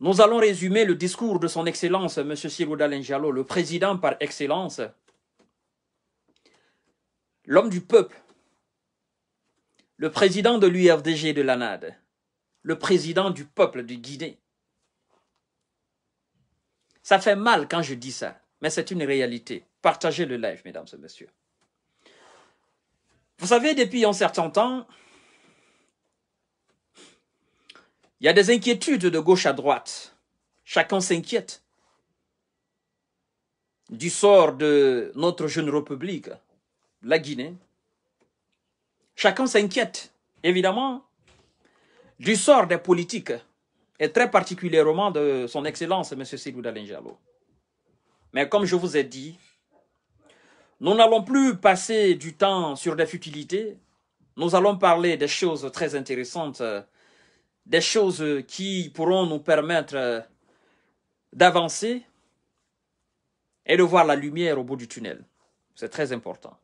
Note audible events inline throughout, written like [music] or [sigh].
nous allons résumer le discours de son Excellence, M. Sirouda Lenjalo, le président par excellence, l'homme du peuple, le président de l'UFDG de l'ANAD, le président du peuple du Guinée. Ça fait mal quand je dis ça, mais c'est une réalité. Partagez le live, mesdames et messieurs. Vous savez, depuis un certain temps, il y a des inquiétudes de gauche à droite. Chacun s'inquiète du sort de notre jeune république, la Guinée. Chacun s'inquiète, évidemment, du sort des politiques, et très particulièrement de son Excellence, M. Sidou Dalinjalo. Mais comme je vous ai dit, nous n'allons plus passer du temps sur des futilités. Nous allons parler des choses très intéressantes, des choses qui pourront nous permettre d'avancer et de voir la lumière au bout du tunnel. C'est très important.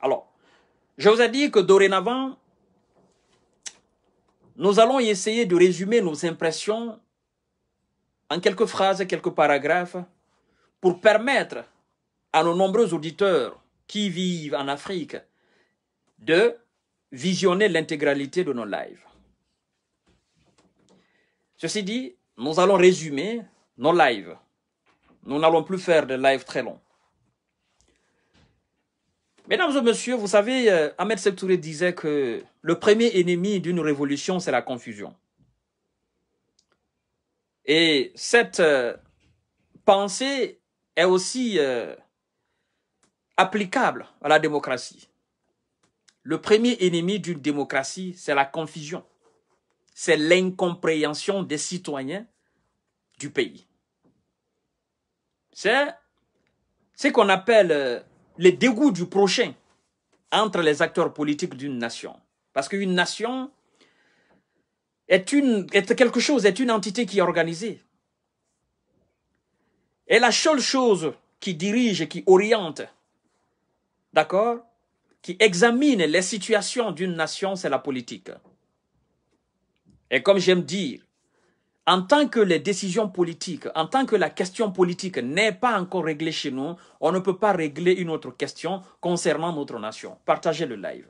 Alors, je vous ai dit que dorénavant, nous allons essayer de résumer nos impressions en quelques phrases, quelques paragraphes, pour permettre à nos nombreux auditeurs qui vivent en Afrique de visionner l'intégralité de nos lives. Ceci dit, nous allons résumer nos lives. Nous n'allons plus faire de lives très longs. Mesdames et messieurs, vous savez, euh, Ahmed Septouré disait que le premier ennemi d'une révolution, c'est la confusion. Et cette euh, pensée est aussi euh, applicable à la démocratie. Le premier ennemi d'une démocratie, c'est la confusion. C'est l'incompréhension des citoyens du pays. C'est ce qu'on appelle le dégoût du prochain entre les acteurs politiques d'une nation. Parce qu'une nation est, quelque chose, est une entité qui est organisée. Et la seule chose qui dirige qui oriente, d'accord, qui examine les situations d'une nation, c'est la politique. Et comme j'aime dire, en tant que les décisions politiques, en tant que la question politique n'est pas encore réglée chez nous, on ne peut pas régler une autre question concernant notre nation. Partagez le live.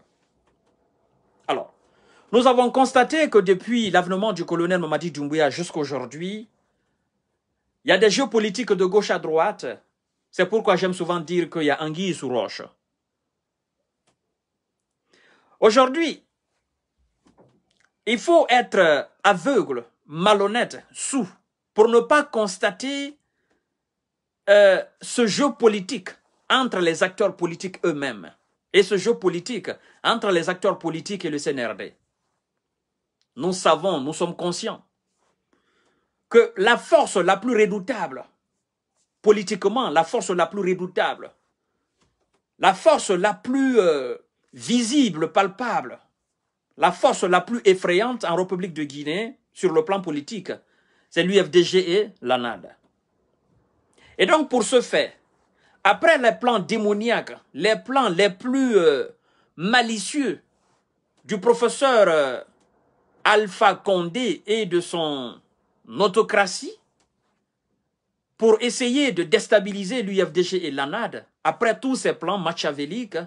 Alors, nous avons constaté que depuis l'avènement du colonel Mamadi Doumbouya jusqu'à aujourd'hui, il y a des jeux politiques de gauche à droite. C'est pourquoi j'aime souvent dire qu'il y a anguille sous roche. Aujourd'hui, il faut être aveugle malhonnête, sous, pour ne pas constater euh, ce jeu politique entre les acteurs politiques eux-mêmes et ce jeu politique entre les acteurs politiques et le CNRD. Nous savons, nous sommes conscients que la force la plus redoutable, politiquement, la force la plus redoutable, la force la plus euh, visible, palpable, la force la plus effrayante en République de Guinée, sur le plan politique, c'est l'UFDG et l'ANAD. Et donc, pour ce fait, après les plans démoniaques, les plans les plus euh, malicieux du professeur euh, Alpha Condé et de son autocratie, pour essayer de déstabiliser l'UFDG et l'ANAD, après tous ces plans machiavéliques,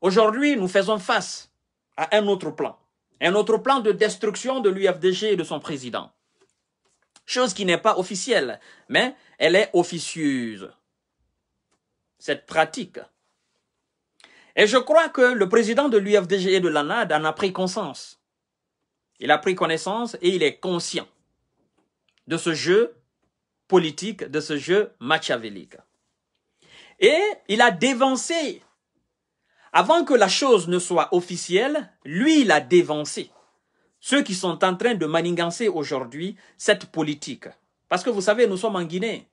aujourd'hui, nous faisons face à un autre plan. Un autre plan de destruction de l'UFDG et de son président. Chose qui n'est pas officielle, mais elle est officieuse. Cette pratique. Et je crois que le président de l'UFDG et de l'ANAD en a pris conscience. Il a pris connaissance et il est conscient de ce jeu politique, de ce jeu machiavélique. Et il a dévancé avant que la chose ne soit officielle, lui, il a dévancé ceux qui sont en train de manigancer aujourd'hui cette politique. Parce que vous savez, nous sommes en Guinée.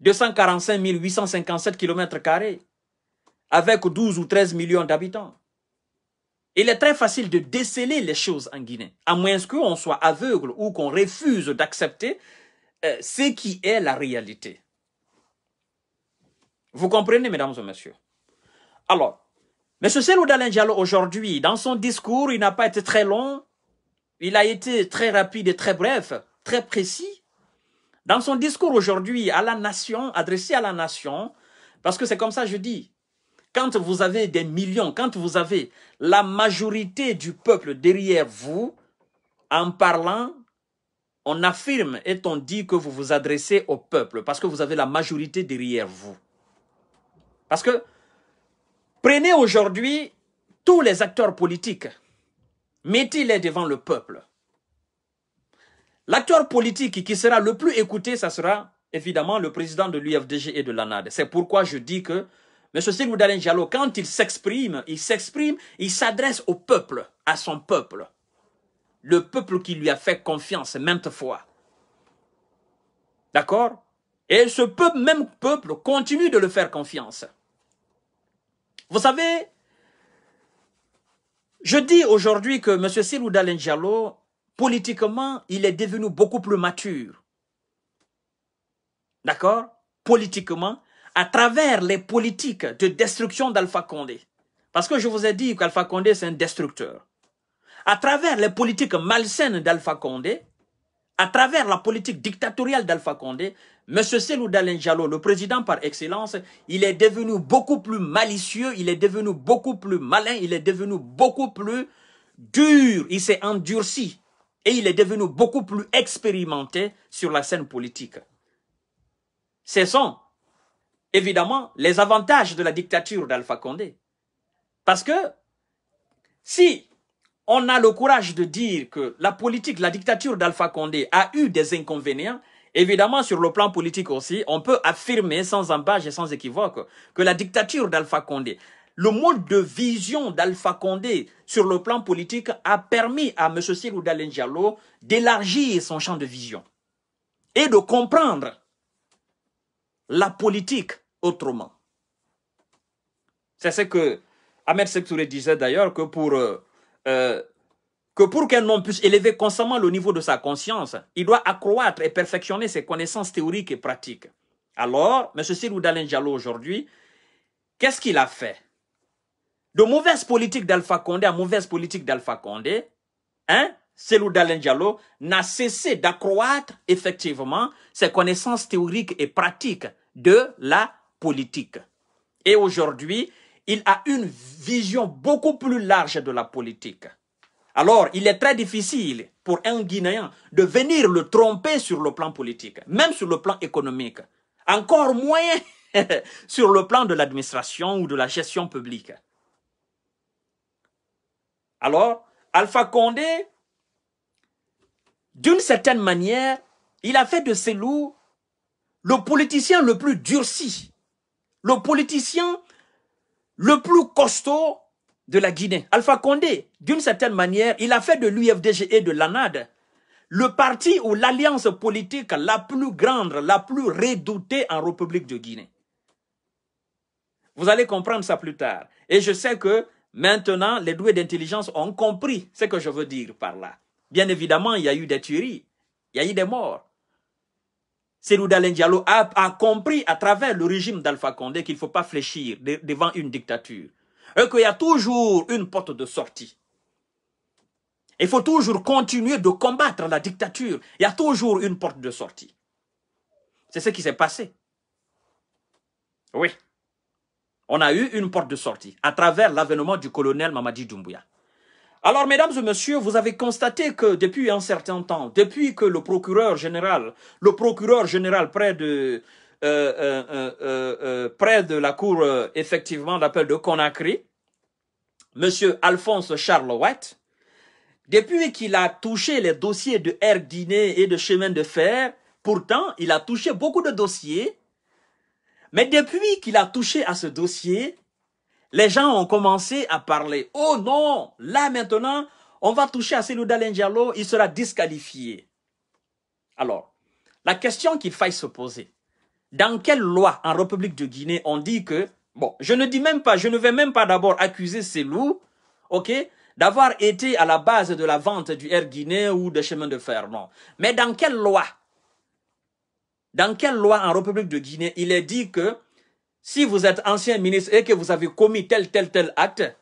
245 857 km avec 12 ou 13 millions d'habitants. Il est très facile de déceler les choses en Guinée, à moins qu'on soit aveugle ou qu'on refuse d'accepter euh, ce qui est la réalité. Vous comprenez, mesdames et messieurs? Alors, M. Selou Diallo aujourd'hui, dans son discours, il n'a pas été très long, il a été très rapide et très bref, très précis. Dans son discours aujourd'hui à la nation, adressé à la nation, parce que c'est comme ça je dis, quand vous avez des millions, quand vous avez la majorité du peuple derrière vous, en parlant, on affirme et on dit que vous vous adressez au peuple parce que vous avez la majorité derrière vous. Parce que prenez aujourd'hui tous les acteurs politiques, mettez-les devant le peuple. L'acteur politique qui sera le plus écouté, ça sera évidemment le président de l'UFDG et de l'ANAD. C'est pourquoi je dis que M. Silou Diallo, quand il s'exprime, il s'exprime, il s'adresse au peuple, à son peuple. Le peuple qui lui a fait confiance maintes fois. D'accord? Et ce même peuple continue de le faire confiance. Vous savez, je dis aujourd'hui que M. Silou Diallo, politiquement, il est devenu beaucoup plus mature. D'accord? Politiquement, à travers les politiques de destruction d'Alpha Condé. Parce que je vous ai dit qu'Alpha Condé, c'est un destructeur. À travers les politiques malsaines d'Alpha Condé, à travers la politique dictatoriale d'Alpha Condé, M. Selou Diallo, le président par excellence, il est devenu beaucoup plus malicieux, il est devenu beaucoup plus malin, il est devenu beaucoup plus dur, il s'est endurci et il est devenu beaucoup plus expérimenté sur la scène politique. Ce sont évidemment les avantages de la dictature d'Alpha Condé. Parce que si on a le courage de dire que la politique, la dictature d'Alpha Condé a eu des inconvénients, évidemment sur le plan politique aussi, on peut affirmer sans embâche et sans équivoque que la dictature d'Alpha Condé, le mode de vision d'Alpha Condé sur le plan politique a permis à M. Sirou Diallo d'élargir son champ de vision et de comprendre la politique autrement. C'est ce que Ahmed Sektouré disait d'ailleurs que pour euh, euh, que pour qu'un homme puisse élever constamment le niveau de sa conscience, il doit accroître et perfectionner ses connaissances théoriques et pratiques. Alors, M. Sirou Diallo aujourd'hui, qu'est-ce qu'il a fait? De mauvaise politique d'Alpha Condé à mauvaise politique d'Alpha Condé, hein Selou n'a cessé d'accroître effectivement ses connaissances théoriques et pratiques de la politique. Et aujourd'hui, il a une vision beaucoup plus large de la politique. Alors, il est très difficile pour un Guinéen de venir le tromper sur le plan politique, même sur le plan économique. Encore moins [laughs] sur le plan de l'administration ou de la gestion publique. Alors, Alpha Condé, d'une certaine manière, il a fait de Selou le politicien le plus durci, le politicien le plus costaud de la Guinée. Alpha Condé, d'une certaine manière, il a fait de l'UFDG et de l'ANAD le parti ou l'alliance politique la plus grande, la plus redoutée en République de Guinée. Vous allez comprendre ça plus tard. Et je sais que maintenant, les doués d'intelligence ont compris ce que je veux dire par là. Bien évidemment, il y a eu des tueries, il y a eu des morts. Dalen Diallo a, compris à travers le régime d'Alpha Condé qu'il ne faut pas fléchir devant une dictature. Et qu'il y a toujours une porte de sortie. Il faut toujours continuer de combattre la dictature. Il y a toujours une porte de sortie. C'est ce qui s'est passé. Oui. On a eu une porte de sortie à travers l'avènement du colonel Mamadi Doumbouya. Alors, mesdames et messieurs, vous avez constaté que depuis un certain temps, depuis que le procureur général, le procureur général près de, près de la cour, effectivement, d'appel de Conakry, Monsieur Alphonse Charles White, depuis qu'il a touché les dossiers de Air Guinée et de chemin de fer, pourtant, il a touché beaucoup de dossiers, mais depuis qu'il a touché à ce dossier, les gens ont commencé à parler. Oh non, là maintenant, on va toucher à Selou Diallo, il sera disqualifié. Alors, la question qu'il faille se poser, dans quelle loi en République de Guinée on dit que, bon, je ne dis même pas, je ne vais même pas d'abord accuser Selou, ok, d'avoir été à la base de la vente du Air Guinée ou des chemins de fer, non. Mais dans quelle loi Dans quelle loi en République de Guinée il est dit que si vous êtes ancien ministre et que vous avez commis tel, tel, tel acte,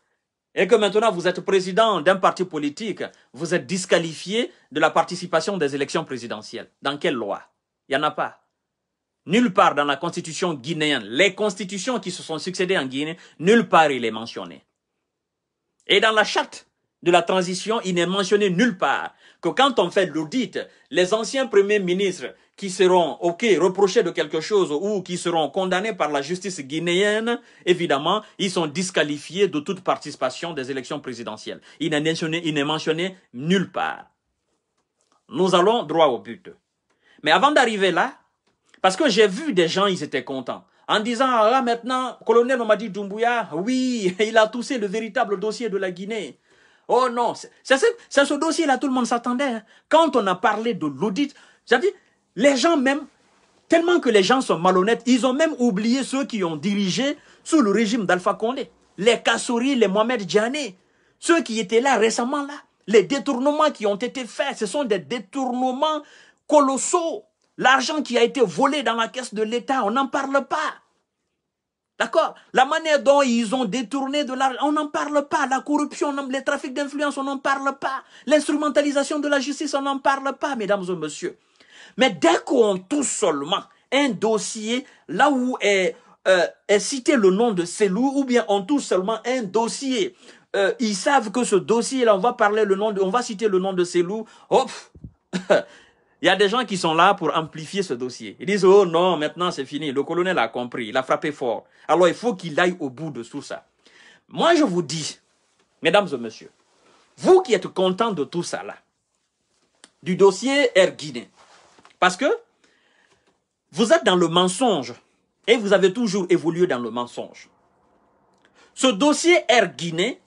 et que maintenant vous êtes président d'un parti politique, vous êtes disqualifié de la participation des élections présidentielles. Dans quelle loi? Il n'y en a pas. Nulle part dans la constitution guinéenne, les constitutions qui se sont succédées en Guinée, nulle part il est mentionné. Et dans la charte de la transition, il n'est mentionné nulle part que quand on fait l'audit, les anciens premiers ministres qui seront, ok, reprochés de quelque chose ou qui seront condamnés par la justice guinéenne, évidemment, ils sont disqualifiés de toute participation des élections présidentielles. Il n'est mentionné, mentionné nulle part. Nous allons droit au but. Mais avant d'arriver là, parce que j'ai vu des gens, ils étaient contents. En disant, ah maintenant, colonel Mamadi Doumbouya, oui, [laughs] il a toussé le véritable dossier de la Guinée. Oh non, c'est ce dossier-là, tout le monde s'attendait. Hein. Quand on a parlé de l'audit, j'ai dit, les gens même, tellement que les gens sont malhonnêtes, ils ont même oublié ceux qui ont dirigé sous le régime d'Alpha Condé. Les Kassouri, les Mohamed Djane, ceux qui étaient là récemment là. Les détournements qui ont été faits, ce sont des détournements colossaux. L'argent qui a été volé dans la caisse de l'État, on n'en parle pas. D'accord? La manière dont ils ont détourné de l'argent, on n'en parle pas. La corruption, les trafics d'influence, on n'en parle pas. L'instrumentalisation de la justice, on n'en parle pas, mesdames et messieurs. Mais dès qu'on touche seulement un dossier là où est, euh, cité le nom de Selou, ou bien on touche seulement un dossier, euh, ils savent que ce dossier-là, on va parler le nom de, on va citer le nom de Selou, hop, [laughs] Il y a des gens qui sont là pour amplifier ce dossier. Ils disent, oh non, maintenant c'est fini. Le colonel a compris. Il a frappé fort. Alors il faut qu'il aille au bout de tout ça. Moi, je vous dis, mesdames et messieurs, vous qui êtes contents de tout ça là, du dossier Air Guinée, parce que vous êtes dans le mensonge et vous avez toujours évolué dans le mensonge. Ce dossier Air Guinée,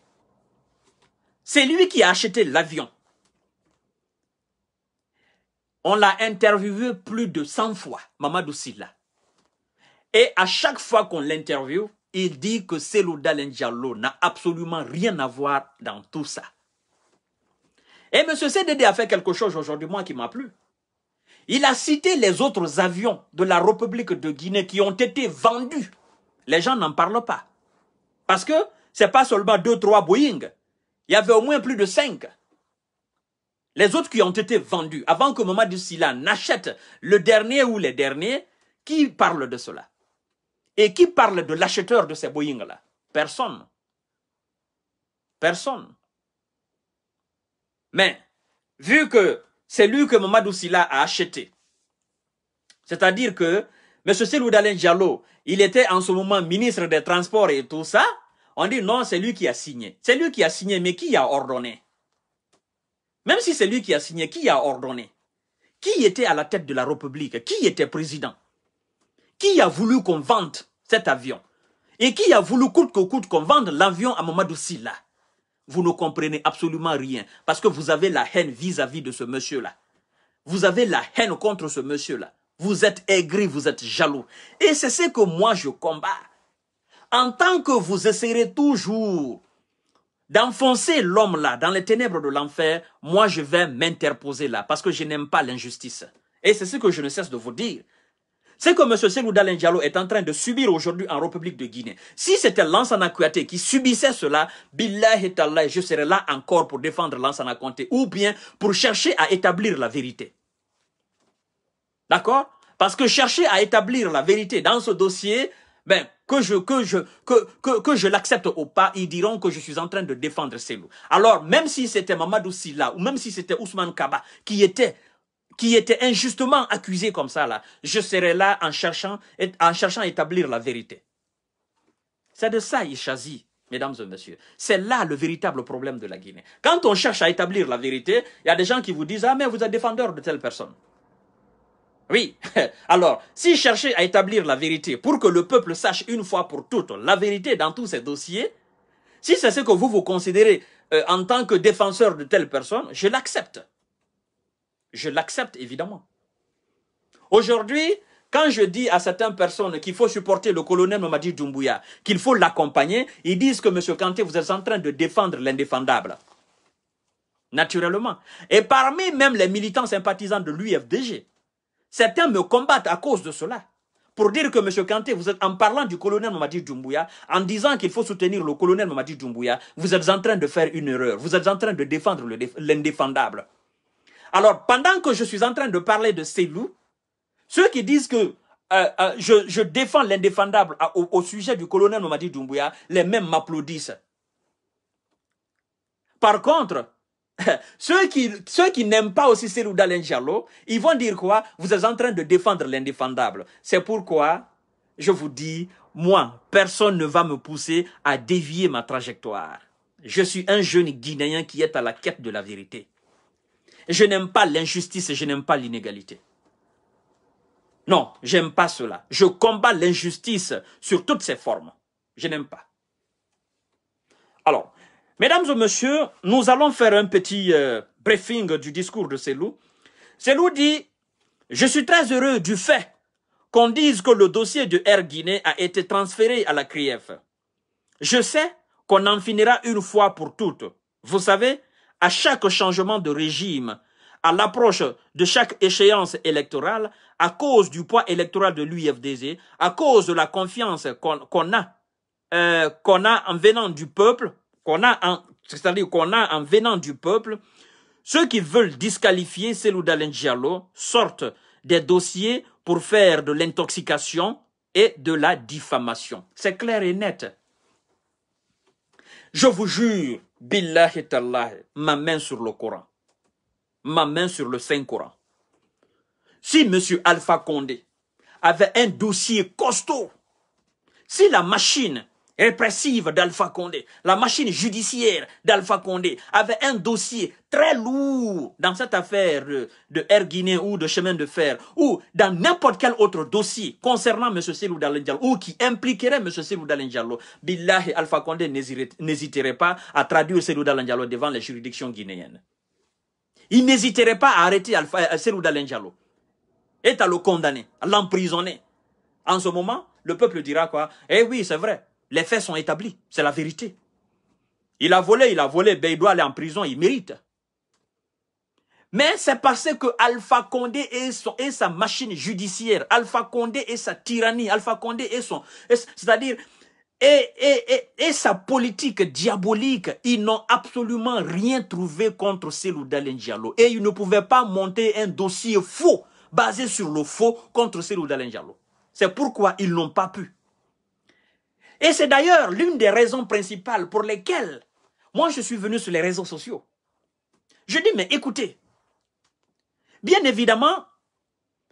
c'est lui qui a acheté l'avion on l'a interviewé plus de 100 fois, Mamadou Silla. Et à chaque fois qu'on l'interviewe, il dit que Selou Diallo n'a absolument rien à voir dans tout ça. Et M. CDD a fait quelque chose aujourd'hui, moi, qui m'a plu. Il a cité les autres avions de la République de Guinée qui ont été vendus. Les gens n'en parlent pas. Parce que c'est pas seulement deux, trois Boeing. Il y avait au moins plus de cinq. Les autres qui ont été vendus avant que Mamadou Silla n'achète le dernier ou les derniers, qui parle de cela? Et qui parle de l'acheteur de ces Boeing-là? Personne. Personne. Mais, vu que c'est lui que Mamadou Silla a acheté, c'est-à-dire que M. Selou Diallo, il était en ce moment ministre des Transports et tout ça, on dit non, c'est lui qui a signé. C'est lui qui a signé, mais qui a ordonné? Même si c'est lui qui a signé, qui a ordonné Qui était à la tête de la République Qui était président Qui a voulu qu'on vende cet avion Et qui a voulu coûte que coûte qu'on vende l'avion à Mamadou Silla Vous ne comprenez absolument rien parce que vous avez la haine vis-à-vis de ce monsieur-là. Vous avez la haine contre ce monsieur-là. Vous êtes aigri, vous êtes jaloux. Et c'est ce que moi je combats. En tant que vous essayerez toujours d'enfoncer l'homme là dans les ténèbres de l'enfer, moi je vais m'interposer là parce que je n'aime pas l'injustice. Et c'est ce que je ne cesse de vous dire. C'est que M. Selou Diallo est en train de subir aujourd'hui en République de Guinée. Si c'était Lansana Kouyaté qui subissait cela, billahi ta'ala, je serais là encore pour défendre Lansana Conté ou bien pour chercher à établir la vérité. D'accord? Parce que chercher à établir la vérité dans ce dossier, ben, que je, l'accepte ou pas, ils diront que je suis en train de défendre Selou. Alors, même si c'était Mamadou Silla, ou même si c'était Ousmane Kaba, qui était, injustement accusé comme ça, je serais là en cherchant, en cherchant à établir la vérité. C'est de ça il choisit, mesdames et messieurs. C'est là le véritable problème de la Guinée. Quand on cherche à établir la vérité, il y a des gens qui vous disent, ah, mais vous êtes défendeur de telle personne. Oui. [laughs] Alors, si cherchez à établir la vérité pour que le peuple sache une fois pour toutes la vérité dans tous ces dossiers, si c'est ce que vous vous considérez euh, en tant que défenseur de telle personne, je l'accepte. Je l'accepte évidemment. Aujourd'hui, quand je dis à certaines personnes qu'il faut supporter le colonel Mamadi Doumbouya, qu'il faut l'accompagner, ils disent que M. Kanté, vous êtes en train de défendre l'indéfendable. Naturellement. Et parmi même les militants sympathisants de l'UFDG, Certains me combattent à cause de cela. pour dire que M. Kanté, vous êtes en parlant du colonel Mamadi Doumbouya, en disant qu'il faut soutenir le colonel Mamadi Doumbouya, vous êtes en train de faire une erreur. Vous êtes en train de défendre l'indéfendable. Alors, pendant que je suis en train de parler de Célou, ceux qui disent que euh, euh, je, défends l'indéfendable au, sujet du colonel Mamadi Doumbouya, les mêmes m'applaudissent. Par contre, [laughs] ceux qui, ceux qui n'aiment pas aussi Selou Dalen ils vont dire quoi? Vous êtes en train de défendre l'indéfendable. C'est pourquoi je vous dis, moi, personne ne va me pousser à dévier ma trajectoire. Je suis un jeune Guinéen qui est à la quête de la vérité. Je n'aime pas l'injustice et je n'aime pas l'inégalité. Non, j'aime pas cela. Je combats l'injustice sur toutes ses formes. Je n'aime pas. Alors, mesdames et messieurs, nous allons faire un petit euh, briefing du discours de Selou. Selou dit, je suis très heureux du fait qu'on dise que le dossier de Air Guinée a été transféré à la CRIEF. Je sais qu'on en finira une fois pour toutes. Vous savez, à chaque changement de régime, à l'approche de chaque échéance électorale, à cause du poids électoral de l'UFDZ, à cause de la confiance qu'on a, euh, qu'on a en venant du peuple, a en, c'est-à-dire qu'on a en venant du peuple, ceux qui veulent disqualifier Selou Dalen sortent des dossiers pour faire de l'intoxication et de la diffamation. C'est clair et net. Je vous jure, billahi ma main sur le Coran ma main sur le Saint-Coran. Si M. Alpha Condé avait un dossier costaud, si la machine répressive d'Alpha Condé, la machine judiciaire d'Alpha Condé avait un dossier très lourd dans cette affaire de, Air Guinée ou de chemin de fer, ou dans n'importe quel autre dossier concernant M. Selou Diallo, ou qui impliquerait M. Selou Diallo, Billahi Alpha Condé n'hésiterait pas à traduire Selou Diallo devant les juridictions guinéennes. Il n'hésiterait pas à arrêter Selou Diallo et à le condamner, à l'emprisonner. En ce moment, le peuple dira quoi? Eh oui, c'est vrai, les faits sont établis, c'est la vérité. Il a volé, il a volé, ben il doit aller en prison, il mérite. Mais c'est parce que Alpha Condé et, sa machine judiciaire, Alpha Condé et sa tyrannie, Alpha Condé et son... C'est-à-dire, et, sa politique diabolique, ils n'ont absolument rien trouvé contre Selou Dalen Et ils ne pouvaient pas monter un dossier faux, basé sur le faux, contre Selou Dalen C'est pourquoi ils n'ont pas pu. Et c'est d'ailleurs l'une des raisons principales pour lesquelles moi je suis venu sur les réseaux sociaux. Je dis, mais écoutez, bien évidemment,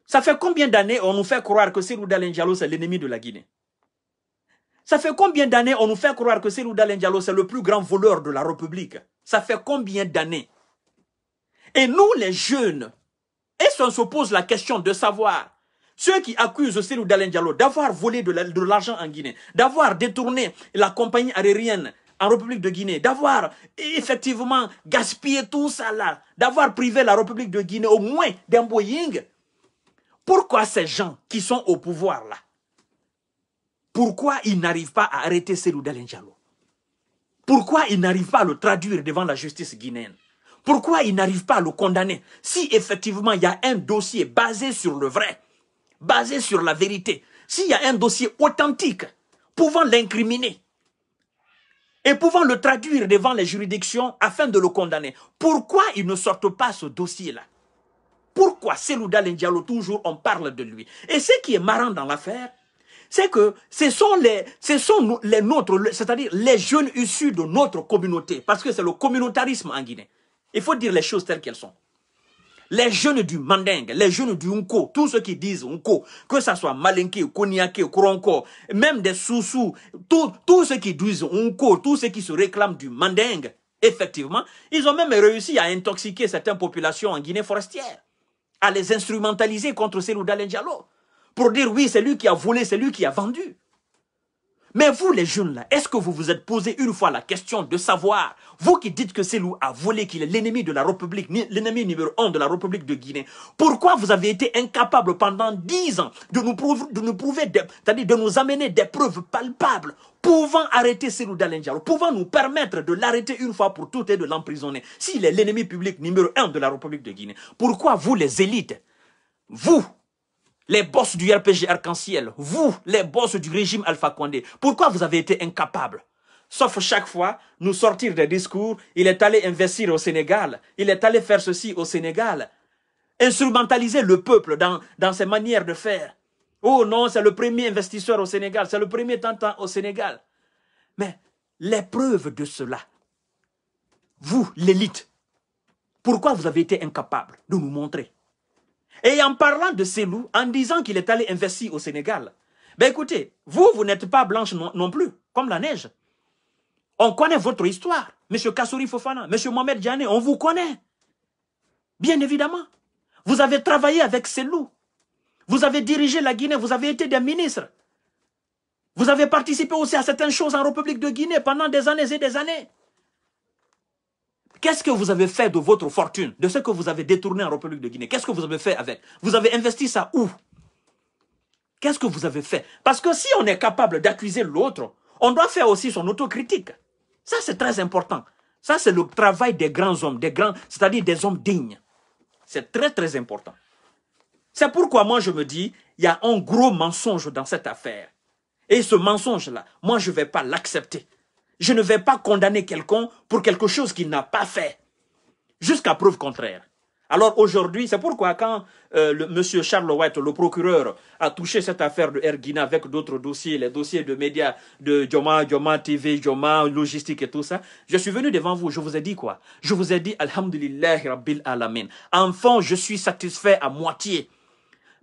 ça fait combien d'années on nous fait croire que Selou Dalen c'est l'ennemi de la Guinée? Ça fait combien d'années on nous fait croire que Selou Diallo, c'est le plus grand voleur de la République? Ça fait combien d'années? Et nous, les jeunes, est-ce qu'on se pose la question de savoir ceux qui accusent Selou Diallo d'avoir volé de l'argent en Guinée, d'avoir détourné la compagnie aérienne en République de Guinée, d'avoir effectivement gaspillé tout ça là, d'avoir privé la République de Guinée au moins d'un Boeing, pourquoi ces gens qui sont au pouvoir là pourquoi il n'arrive pas à arrêter Selou Diallo? Pourquoi il n'arrive pas à le traduire devant la justice guinéenne? Pourquoi il n'arrive pas à le condamner? Si effectivement il y a un dossier basé sur le vrai, basé sur la vérité, s'il y a un dossier authentique pouvant l'incriminer et pouvant le traduire devant les juridictions afin de le condamner, pourquoi il ne sortent pas ce dossier-là? Pourquoi Selou Diallo, toujours on parle de lui? Et ce qui est marrant dans l'affaire, c'est que ce sont les, ce sont les nôtres, c'est-à-dire les jeunes issus de notre communauté, parce que c'est le communautarisme en Guinée. Il faut dire les choses telles qu'elles sont. Les jeunes du Mandingue, les jeunes du Unko, tous ceux qui disent Unko, que ce soit Malinke, Koniake, Kronko, même des Soussou, tous ceux qui disent Unko, tous ceux qui se réclament du Mandingue, effectivement, ils ont même réussi à intoxiquer certaines populations en Guinée forestière, à les instrumentaliser contre Selou Diallo pour dire oui, c'est lui qui a volé, c'est lui qui a vendu. Mais vous, les jeunes là, est-ce que vous vous êtes posé une fois la question de savoir, vous qui dites que lui a volé, qu'il est l'ennemi de la République, l'ennemi numéro un de la République de Guinée, pourquoi vous avez été incapable pendant dix ans de nous prouver, de nous prouver, c'est-à-dire de nous amener des preuves palpables pouvant arrêter Selou Dalendialo, pouvant nous permettre de l'arrêter une fois pour toutes et de l'emprisonner, s'il est l'ennemi public numéro un de la République de Guinée? Pourquoi vous, les élites, vous, les boss du RPG Arc-en-Ciel, vous, les boss du régime Alpha Condé, pourquoi vous avez été incapables? Sauf chaque fois, nous sortir des discours, il est allé investir au Sénégal, il est allé faire ceci au Sénégal. Instrumentaliser le peuple dans, ses manières de faire. Oh non, c'est le premier investisseur au Sénégal, c'est le premier tentant au Sénégal. Mais les preuves de cela, vous, l'élite, pourquoi vous avez été incapable de nous montrer? Et en parlant de Célou, en disant qu'il est allé investir au Sénégal, ben écoutez, vous, vous n'êtes pas blanche non, plus, comme la neige. On connaît votre histoire. Monsieur Kassouri Fofana, Monsieur Mohamed Djane, on vous connaît. Bien évidemment. Vous avez travaillé avec Selou. Vous avez dirigé la Guinée, vous avez été des ministres. Vous avez participé aussi à certaines choses en République de Guinée pendant des années et des années. Qu'est-ce que vous avez fait de votre fortune, de ce que vous avez détourné en République de Guinée Qu'est-ce que vous avez fait avec? Vous avez investi ça où? Qu'est-ce que vous avez fait? Parce que si on est capable d'accuser l'autre, on doit faire aussi son autocritique. Ça, c'est très important. Ça, c'est le travail des grands hommes, des grands, c'est-à-dire des hommes dignes. C'est très, très important. C'est pourquoi moi, je me dis, il y a un gros mensonge dans cette affaire. Et ce mensonge-là, moi, je ne vais pas l'accepter. Je ne vais pas condamner quelqu'un pour quelque chose qu'il n'a pas fait. Jusqu'à preuve contraire. Alors aujourd'hui, c'est pourquoi quand euh, monsieur Charles White, le procureur, a touché cette affaire de Erguina avec d'autres dossiers, les dossiers de médias de Joma, Joma TV, Joma, logistique et tout ça, je suis venu devant vous, je vous ai dit quoi? Je vous ai dit Alhamdulillah Rabbil Alamin. Enfin, je suis satisfait à moitié.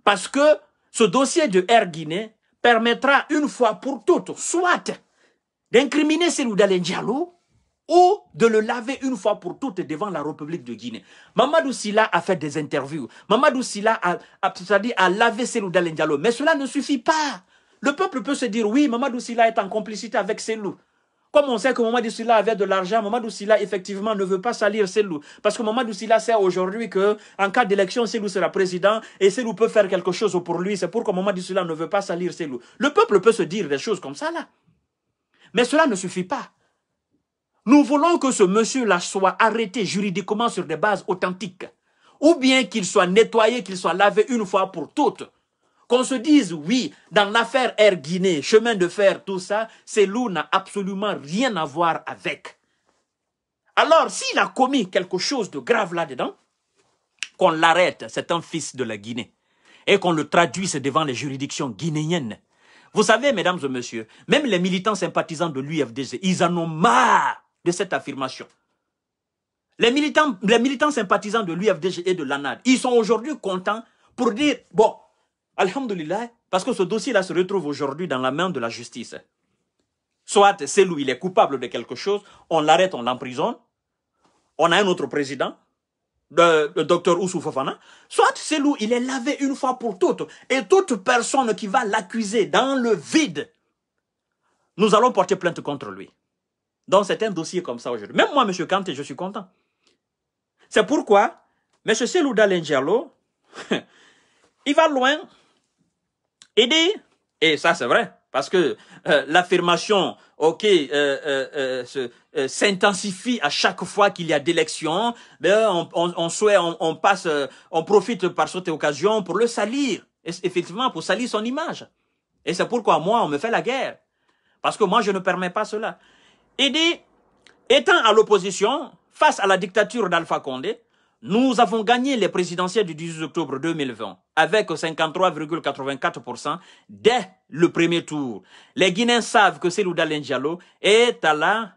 Parce que ce dossier de Erguina permettra une fois pour toutes, soit d'incriminer Selouda Diallo, ou de le laver une fois pour toutes devant la République de Guinée. Mamadou Silla a fait des interviews. Mamadou Silla a, a, lavé Selou Diallo. Mais cela ne suffit pas. Le peuple peut se dire, oui, Mamadou Silla est en complicité avec Selou. Comme on sait que Mamadou Silla avait de l'argent, Mamadou Silla effectivement ne veut pas salir Selou. Parce que Mamadou Silla sait aujourd'hui que en cas d'élection, Selou sera président et Selou peut faire quelque chose pour lui. C'est pourquoi Mamadou Silla ne veut pas salir Selou. Le peuple peut se dire des choses comme ça là. Mais cela ne suffit pas. Nous voulons que ce monsieur-là soit arrêté juridiquement sur des bases authentiques. Ou bien qu'il soit nettoyé, qu'il soit lavé une fois pour toutes. Qu'on se dise, oui, dans l'affaire Air Guinée, chemin de fer, tout ça, c'est loup n'a absolument rien à voir avec. Alors, s'il a commis quelque chose de grave là-dedans, qu'on l'arrête, c'est un fils de la Guinée, et qu'on le traduise devant les juridictions guinéennes. Vous savez, mesdames et messieurs, même les militants sympathisants de l'UFDG, ils en ont marre de cette affirmation. Les militants, sympathisants de l'UFDG et de l'ANAD, ils sont aujourd'hui contents pour dire, bon, Alhamdulillah, parce que ce dossier-là se retrouve aujourd'hui dans la main de la justice. Soit c'est lui, il est coupable de quelque chose, on l'arrête, on l'emprisonne, on a un autre président, le, le docteur Oussou Fofana, soit c'est lui, il est lavé une fois pour toutes, et toute personne qui va l'accuser dans le vide, nous allons porter plainte contre lui. Donc c'est un dossier comme ça aujourd'hui. Même moi, M. Kanté, je suis content. C'est pourquoi M. Selouda Lengialo, [laughs] il va loin et dit, et ça c'est vrai, parce que euh, l'affirmation, ok, euh, euh, euh s'intensifie à chaque fois qu'il y a d'élections, ben, on, on, on, souhaite, on, on passe, on profite par cette occasion pour le salir, effectivement, pour salir son image. Et c'est pourquoi moi, on me fait la guerre. Parce que moi, je ne permets pas cela. Il dit, étant à l'opposition, face à la dictature d'Alpha Condé, nous avons gagné les présidentielles du 18 octobre 2020 avec 53,84% dès le premier tour. Les Guinéens savent que Selou Diallo est à la,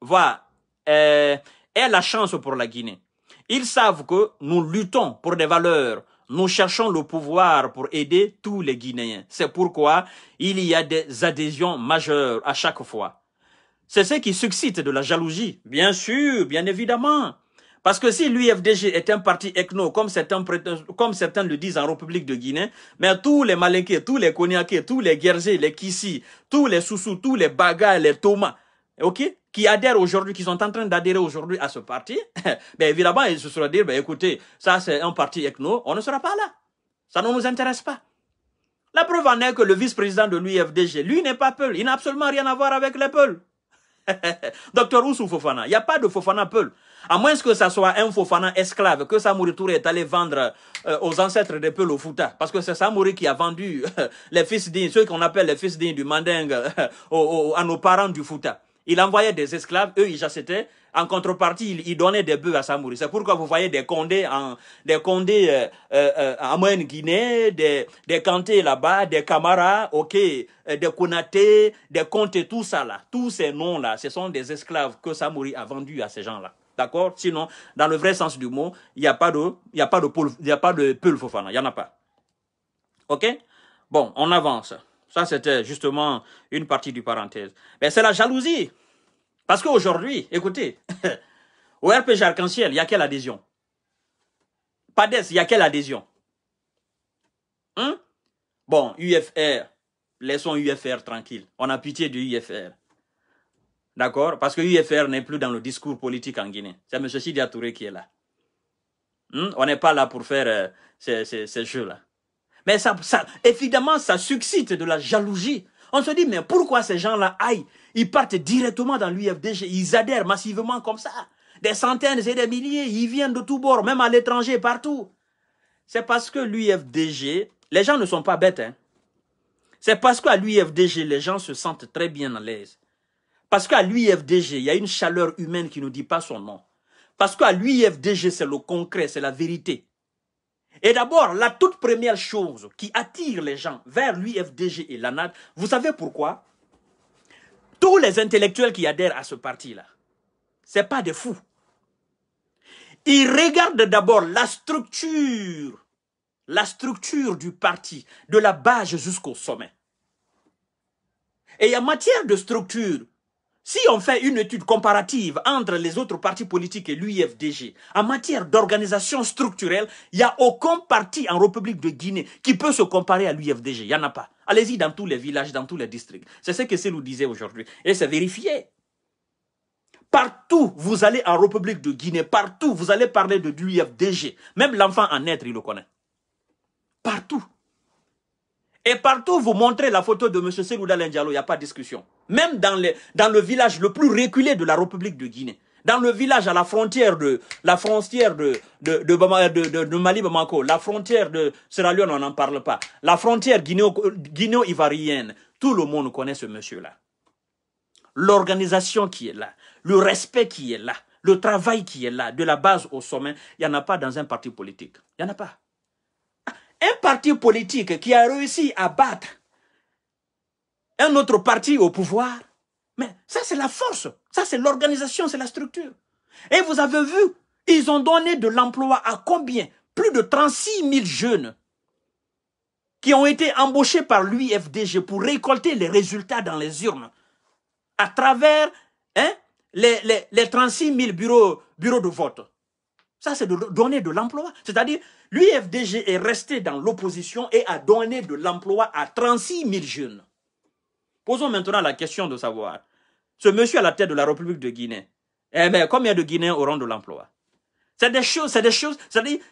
voilà, euh, est la chance pour la Guinée. Ils savent que nous luttons pour des valeurs. Nous cherchons le pouvoir pour aider tous les Guinéens. C'est pourquoi il y a des adhésions majeures à chaque fois. C'est ce qui suscite de la jalousie. Bien sûr, bien évidemment. Parce que si l'UFDG est un parti ethno, comme certains, comme certains le disent en République de Guinée, mais tous les Malinqués, tous les Koniakés, tous les Guerzés, les Kissi, tous les Soussous, tous les Bagas, les Thomas, ok, qui adhèrent aujourd'hui, qui sont en train d'adhérer aujourd'hui à ce parti, [laughs] ben évidemment, ils se seront dire, ben écoutez, ça c'est un parti ethno, on ne sera pas là. Ça ne nous intéresse pas. La preuve en est que le vice-président de l'UFDG, lui n'est pas Peul, il n'a absolument rien à voir avec les Peuls. [laughs] Docteur Oussou Fofana, il n'y a pas de Fofana Peul. À moins que ça soit un Fofana esclave que Samouri Touré est allé vendre euh, aux ancêtres des peuples au Fouta. Parce que c'est Samouri qui a vendu [laughs] les fils dignes, ceux qu'on appelle les fils dignes du Mandingue, [laughs] à nos parents du Fouta. Il envoyait des esclaves, eux ils achetaient. En contrepartie, il, donnait des bœufs à Samouri. C'est pourquoi vous voyez des condés en, des condés euh, euh, en moyenne Guinée, des, des Kantés là-bas, des Camara, ok, des Konaté, des Contés, tout ça là. Tous ces noms-là, ce sont des esclaves que Samouri a vendus à ces gens-là. D'accord? Sinon, dans le vrai sens du mot, il n'y a pas de, il y a pas de, il y a pas de Peul Fofana. Il n'y en a pas. Ok? Bon, on avance. Ça, c'était justement une partie du parenthèse. Mais c'est la jalousie. Parce qu'aujourd'hui, écoutez, [laughs] au RPG Arc-en-Ciel, il y a quelle adhésion? PADES, il y a quelle adhésion? Hein? Bon, UFR, laissons UFR tranquille. On a pitié du UFR. D'accord? Parce que UFR n'est plus dans le discours politique en Guinée. C'est M. Sidi Touré qui est là. Hein? On n'est pas là pour faire euh, ces, jeux-là. Mais ça, ça, évidemment, ça suscite de la jalousie. On se dit, mais pourquoi ces gens-là aillent? Ils partent directement dans l'UFDG, ils adhèrent massivement comme ça. Des centaines et des milliers, ils viennent de tous bords, même à l'étranger, partout. C'est parce que l'UFDG, les gens ne sont pas bêtes. Hein. C'est parce qu'à l'UFDG, les gens se sentent très bien à l'aise. Parce qu'à l'UFDG, il y a une chaleur humaine qui ne dit pas son nom. Parce qu'à l'UFDG, c'est le concret, c'est la vérité. Et d'abord, la toute première chose qui attire les gens vers l'UFDG et l'ANAD, vous savez pourquoi? Tous les intellectuels qui adhèrent à ce parti-là, ce pas des fous. Ils regardent d'abord la structure, la structure du parti, de la base jusqu'au sommet. Et en matière de structure, si on fait une étude comparative entre les autres partis politiques et l'UIFDG, en matière d'organisation structurelle, il n'y a aucun parti en République de Guinée qui peut se comparer à l'UIFDG. Il n'y en a pas. Allez-y dans tous les villages, dans tous les districts. C'est ce que nous disait aujourd'hui. Et c'est vérifié. Partout, vous allez en République de Guinée, partout, vous allez parler de l'UIFDG. Même l'enfant en être, il le connaît. Partout. Et partout, vous montrez la photo de M. Selouda Diallo, il n'y a pas de discussion. Même dans, le village le plus reculé de la République de Guinée. Dans le village à la frontière de la frontière de, Mali Bamako, la frontière de Sierra Leone, on n'en parle pas. La frontière guinéo-ivoirienne, tout le monde connaît ce monsieur-là. L'organisation qui est là, le respect qui est là, le travail qui est là, de la base au sommet, il n'y en a pas dans un parti politique. Il n'y en a pas. Un parti politique qui a réussi à battre un autre parti au pouvoir, mais ça c'est la force, ça c'est l'organisation, c'est la structure. Et vous avez vu, ils ont donné de l'emploi à combien? Plus de 36 000 jeunes qui ont été embauchés par l'UFDG pour récolter les résultats dans les urnes à travers hein, les, les, les 36 000 bureaux, bureaux de vote. Ça, c'est de donner de l'emploi. C'est-à-dire, l'UFDG est resté dans l'opposition et a donné de l'emploi à 36 000 jeunes. Posons maintenant la question de savoir, ce monsieur à la tête de la République de Guinée, eh bien, combien de Guinéens auront de l'emploi? C'est des choses, c'est des choses,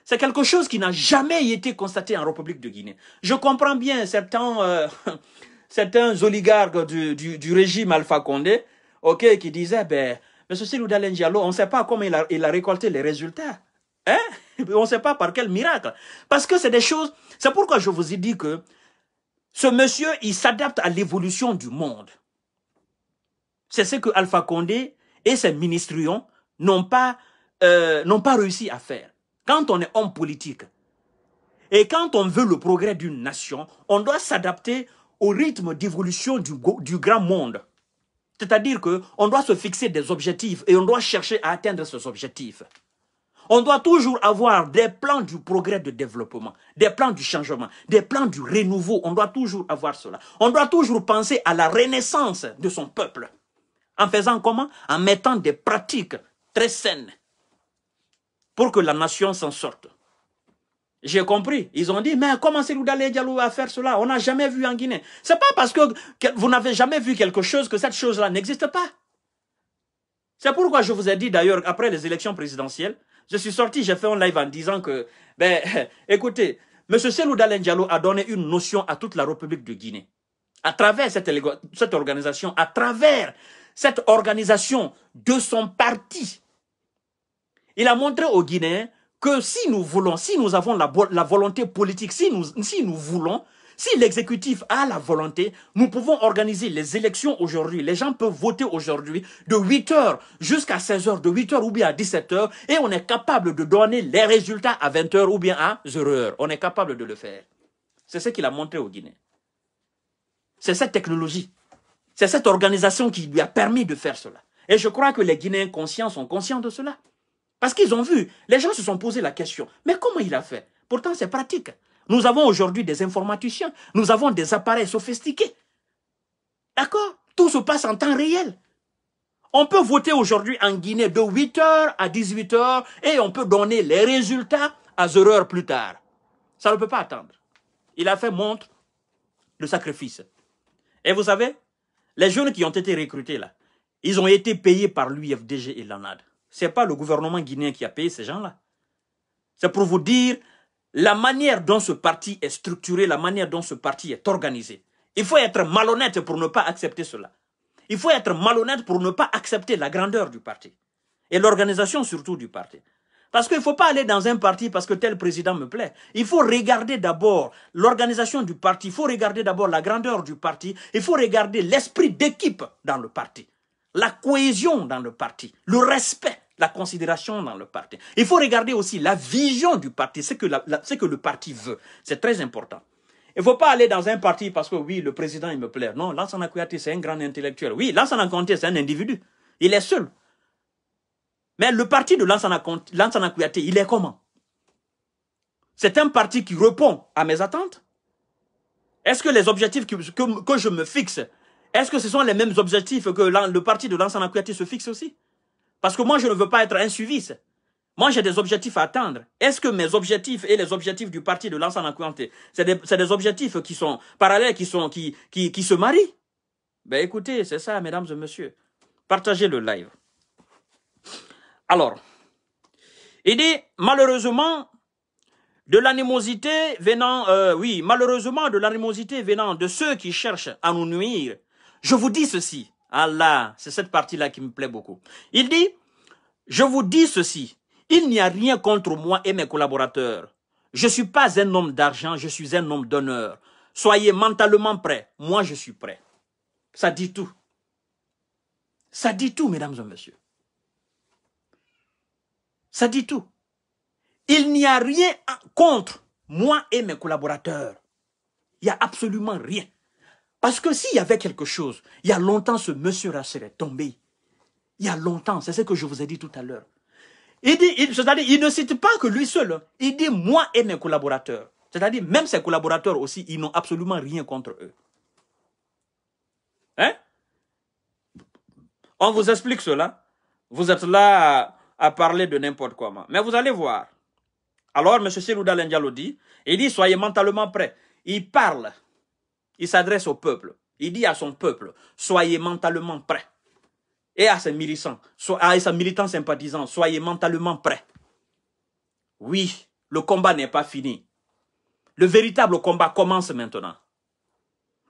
c'est quelque chose qui n'a jamais été constaté en République de Guinée. Je comprends bien certains, euh, [laughs] certains oligarques du, du, régime Alpha Condé, ok, qui disaient, ben, M. Silou Diallo, on ne sait pas comment il a, récolté les résultats. Hein? [laughs] On ne sait pas par quel miracle. Parce que c'est des choses... C'est pourquoi je vous ai dit que ce monsieur, il s'adapte à l'évolution du monde. C'est ce que Alpha Condé et ses ministrions n'ont pas, euh, pas réussi à faire. Quand on est homme politique et quand on veut le progrès d'une nation, on doit s'adapter au rythme d'évolution du grand monde. C'est-à-dire qu'on doit se fixer des objectifs et on doit chercher à atteindre ces objectifs. On doit toujours avoir des plans du progrès de développement, des plans du changement, des plans du renouveau. On doit toujours avoir cela. On doit toujours penser à la renaissance de son peuple. En faisant comment? En mettant des pratiques très saines pour que la nation s'en sorte. J'ai compris. Ils ont dit, mais comment c'est Loudalé Diallo à faire cela? On n'a jamais vu en Guinée. C'est pas parce que vous n'avez jamais vu quelque chose que cette chose-là n'existe pas. C'est pourquoi je vous ai dit d'ailleurs, après les élections présidentielles, je suis sorti, j'ai fait un live en disant que, ben, [laughs] écoutez, M. Selou Diallo a donné une notion à toute la République de Guinée. À travers cette organisation, à travers cette organisation de son parti, Il a montré aux Guinéens que si nous voulons, si nous avons la, volonté politique, si nous, si nous voulons, si l'exécutif a la volonté, nous pouvons organiser les élections aujourd'hui. Les gens peuvent voter aujourd'hui de 8h jusqu'à 16h, de 8h ou bien à 17h, et on est capable de donner les résultats à 20h ou bien à 0h. On est capable de le faire. C'est ce qu'il a montré au Guinée. C'est cette technologie. C'est cette organisation qui lui a permis de faire cela. Et je crois que les Guinéens conscients sont conscients de cela. Parce qu'ils ont vu, les gens se sont posé la question, mais comment il a fait? Pourtant, c'est pratique. Nous avons aujourd'hui des informaticiens, nous avons des appareils sophistiqués. D'accord? Tout se passe en temps réel. On peut voter aujourd'hui en Guinée de 8h à 18h et on peut donner les résultats à 0 heures plus tard. Ça ne peut pas attendre. Il a fait montre de sacrifice. Et vous savez, les jeunes qui ont été recrutés là, ils ont été payés par l'UFDG et l'ANAD. Ce n'est pas le gouvernement guinéen qui a payé ces gens-là. C'est pour vous dire la manière dont ce parti est structuré, la manière dont ce parti est organisé. Il faut être malhonnête pour ne pas accepter cela. Il faut être malhonnête pour ne pas accepter la grandeur du parti. Et l'organisation surtout du parti. Parce qu'il ne faut pas aller dans un parti parce que tel président me plaît. Il faut regarder d'abord l'organisation du parti, il faut regarder d'abord la grandeur du parti, il faut regarder l'esprit d'équipe dans le parti, la cohésion dans le parti, le respect la considération dans le parti. Il faut regarder aussi la vision du parti, ce que, que le parti veut. C'est très important. Il ne faut pas aller dans un parti parce que oui, le président, il me plaît. Non, Lansana Kouyaté, c'est un grand intellectuel. Oui, Lansana Conté, c'est un individu. Il est seul. Mais le parti de Lansana, Kouyaté, il est comment? C'est un parti qui répond à mes attentes? Est-ce que les objectifs que, que, je me fixe, est-ce que ce sont les mêmes objectifs que le parti de Lansana Kouyaté se fixe aussi? Parce que moi, je ne veux pas être un. Moi, j'ai des objectifs à atteindre. Est-ce que mes objectifs et les objectifs du parti de l'ensemble en c'est des, des, objectifs qui sont parallèles, qui, sont, qui, qui, qui se marient? Ben écoutez, c'est ça, mesdames et messieurs. Partagez le live. Alors, il dit, malheureusement, de l'animosité venant, euh, oui, malheureusement, de l'animosité venant de ceux qui cherchent à nous nuire, je vous dis ceci, Allah, c'est cette partie-là qui me plaît beaucoup. Il dit, je vous dis ceci, il n'y a rien contre moi et mes collaborateurs. Je ne suis pas un homme d'argent, je suis un homme d'honneur. Soyez mentalement prêts. Moi, je suis prêt. Ça dit tout. Ça dit tout, mesdames et messieurs. Ça dit tout. Il n'y a rien contre moi et mes collaborateurs. Il n'y a absolument rien. Parce que s'il y avait quelque chose, il y a longtemps, ce monsieur-là serait tombé. Il y a longtemps, c'est ce que je vous ai dit tout à l'heure. Il dit, c'est-à-dire, il ne cite pas que lui seul. Hein. Il dit moi et mes collaborateurs. C'est-à-dire, même ses collaborateurs aussi, ils n'ont absolument rien contre eux. Hein? On vous explique cela. Vous êtes là à, parler de n'importe quoi. Mais vous allez voir. Alors, M. Sirouda Diallo dit, il dit, soyez mentalement prêts. Il parle il s'adresse au peuple. Il dit à son peuple, soyez mentalement prêts. Et à ses militants, à ses militants sympathisants, soyez mentalement prêts. Oui, le combat n'est pas fini. Le véritable combat commence maintenant.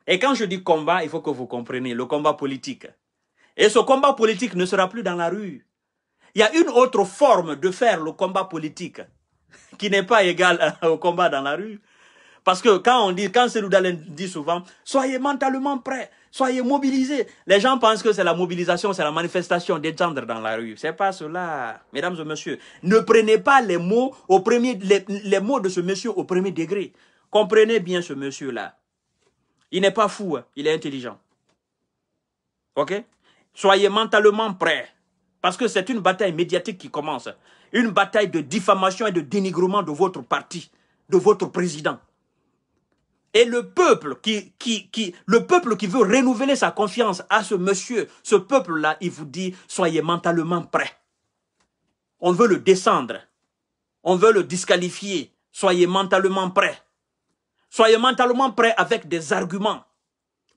Et quand je dis combat, il faut que vous compreniez, le combat politique. Et ce combat politique ne sera plus dans la rue. Il y a une autre forme de faire le combat politique qui n'est pas égale [laughs] au combat dans la rue. Parce que quand on dit, quand Seloudalen dit souvent, soyez mentalement prêts, soyez mobilisés. Les gens pensent que c'est la mobilisation, c'est la manifestation, d'étendre dans la rue. C'est pas cela, mesdames et messieurs. Ne prenez pas les mots au premier, les, mots de ce monsieur au premier degré. Comprenez bien ce monsieur-là. Il n'est pas fou, hein. il est intelligent. Ok? Soyez mentalement prêts. Parce que c'est une bataille médiatique qui commence. Une bataille de diffamation et de dénigrement de votre parti, de votre président. Et le peuple qui, qui, qui, le peuple qui veut renouveler sa confiance à ce monsieur, ce peuple-là, il vous dit, soyez mentalement prêts. On veut le descendre. On veut le disqualifier. Soyez mentalement prêts. Soyez mentalement prêts avec des arguments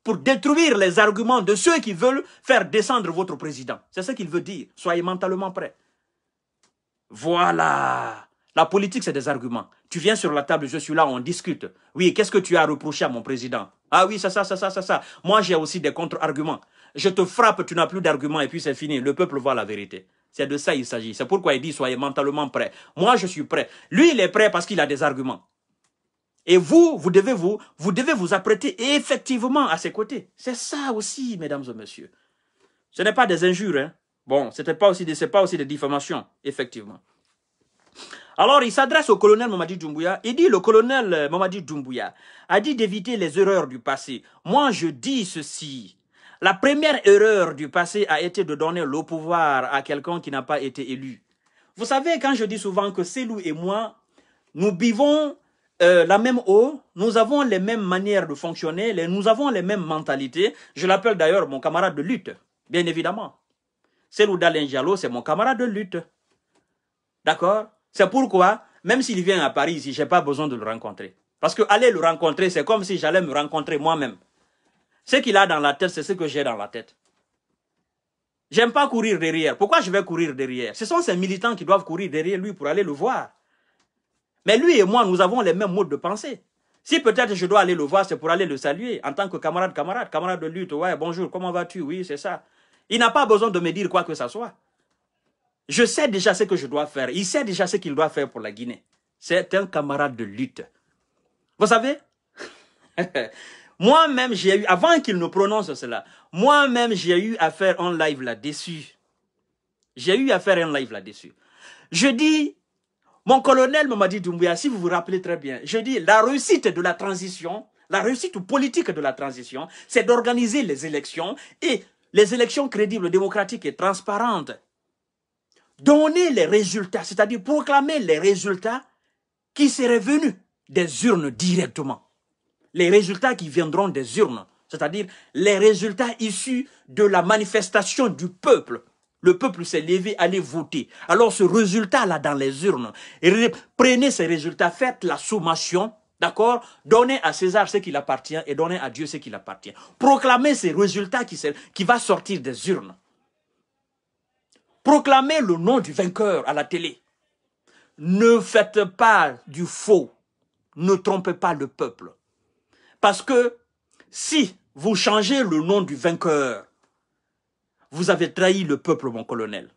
pour détruire les arguments de ceux qui veulent faire descendre votre président. C'est ce qu'il veut dire. Soyez mentalement prêts. Voilà. La politique, c'est des arguments. Tu viens sur la table, je suis là, on discute. Oui, qu'est-ce que tu as reproché à mon président? Ah oui, ça, ça, ça, ça, ça, ça. Moi, j'ai aussi des contre-arguments. Je te frappe, tu n'as plus d'arguments et puis c'est fini. Le peuple voit la vérité. C'est de ça il s'agit. C'est pourquoi il dit soyez mentalement prêts. Moi, je suis prêt. Lui, il est prêt parce qu'il a des arguments. Et vous, vous devez vous, apprêter effectivement à ses côtés. C'est ça aussi, mesdames et messieurs. Ce n'est pas des injures, hein. Bon, ce n'est pas aussi pas aussi des diffamations, effectivement. Alors, il s'adresse au colonel Mamadi Doumbouya. Il dit, le colonel euh, Mamadi Doumbouya a dit d'éviter les erreurs du passé. Moi, je dis ceci. La première erreur du passé a été de donner le pouvoir à quelqu'un qui n'a pas été élu. Vous savez, quand je dis souvent que Célou et moi, nous buvons euh, la même eau, nous avons les mêmes manières de fonctionner, nous avons les mêmes mentalités. Je l'appelle d'ailleurs mon camarade de lutte, bien évidemment. Célou Dalen c'est mon camarade de lutte. D'accord? C'est pourquoi, même s'il vient à Paris ici, je n'ai pas besoin de le rencontrer. Parce que aller le rencontrer, c'est comme si j'allais me rencontrer moi-même. Ce qu'il a dans la tête, c'est ce que j'ai dans la tête. J'aime pas courir derrière. Pourquoi je vais courir derrière? Ce sont ces militants qui doivent courir derrière lui pour aller le voir. Mais lui et moi, nous avons les mêmes modes de pensée. Si peut-être je dois aller le voir, c'est pour aller le saluer en tant que camarade, camarade, camarade de lutte. Ouais, bonjour, comment vas-tu? Oui, c'est ça. Il n'a pas besoin de me dire quoi que ce soit. Je sais déjà ce que je dois faire. Il sait déjà ce qu'il doit faire pour la Guinée. C'est un camarade de lutte. Vous savez? [laughs] Moi-même, j'ai eu, avant qu'il ne prononce cela, moi-même, j'ai eu à faire un live là-dessus. J'ai eu à faire un live là-dessus. Je dis, mon colonel m'a dit Doumbouya, si vous vous rappelez très bien, je dis, la réussite de la transition, la réussite politique de la transition, c'est d'organiser les élections et les élections crédibles, démocratiques et transparentes donner les résultats, c'est-à-dire proclamer les résultats qui seraient venus des urnes directement. Les résultats qui viendront des urnes, c'est-à-dire les résultats issus de la manifestation du peuple. Le peuple s'est levé, allait voter. Alors ce résultat-là dans les urnes, prenez ces résultats, faites la sommation, d'accord? Donnez à César ce qui appartient et donnez à Dieu ce qui appartient. Proclamez ces résultats qui, qui va sortir des urnes. Proclamez le nom du vainqueur à la télé. Ne faites pas du faux. Ne trompez pas le peuple. Parce que si vous changez le nom du vainqueur, vous avez trahi le peuple, mon colonel.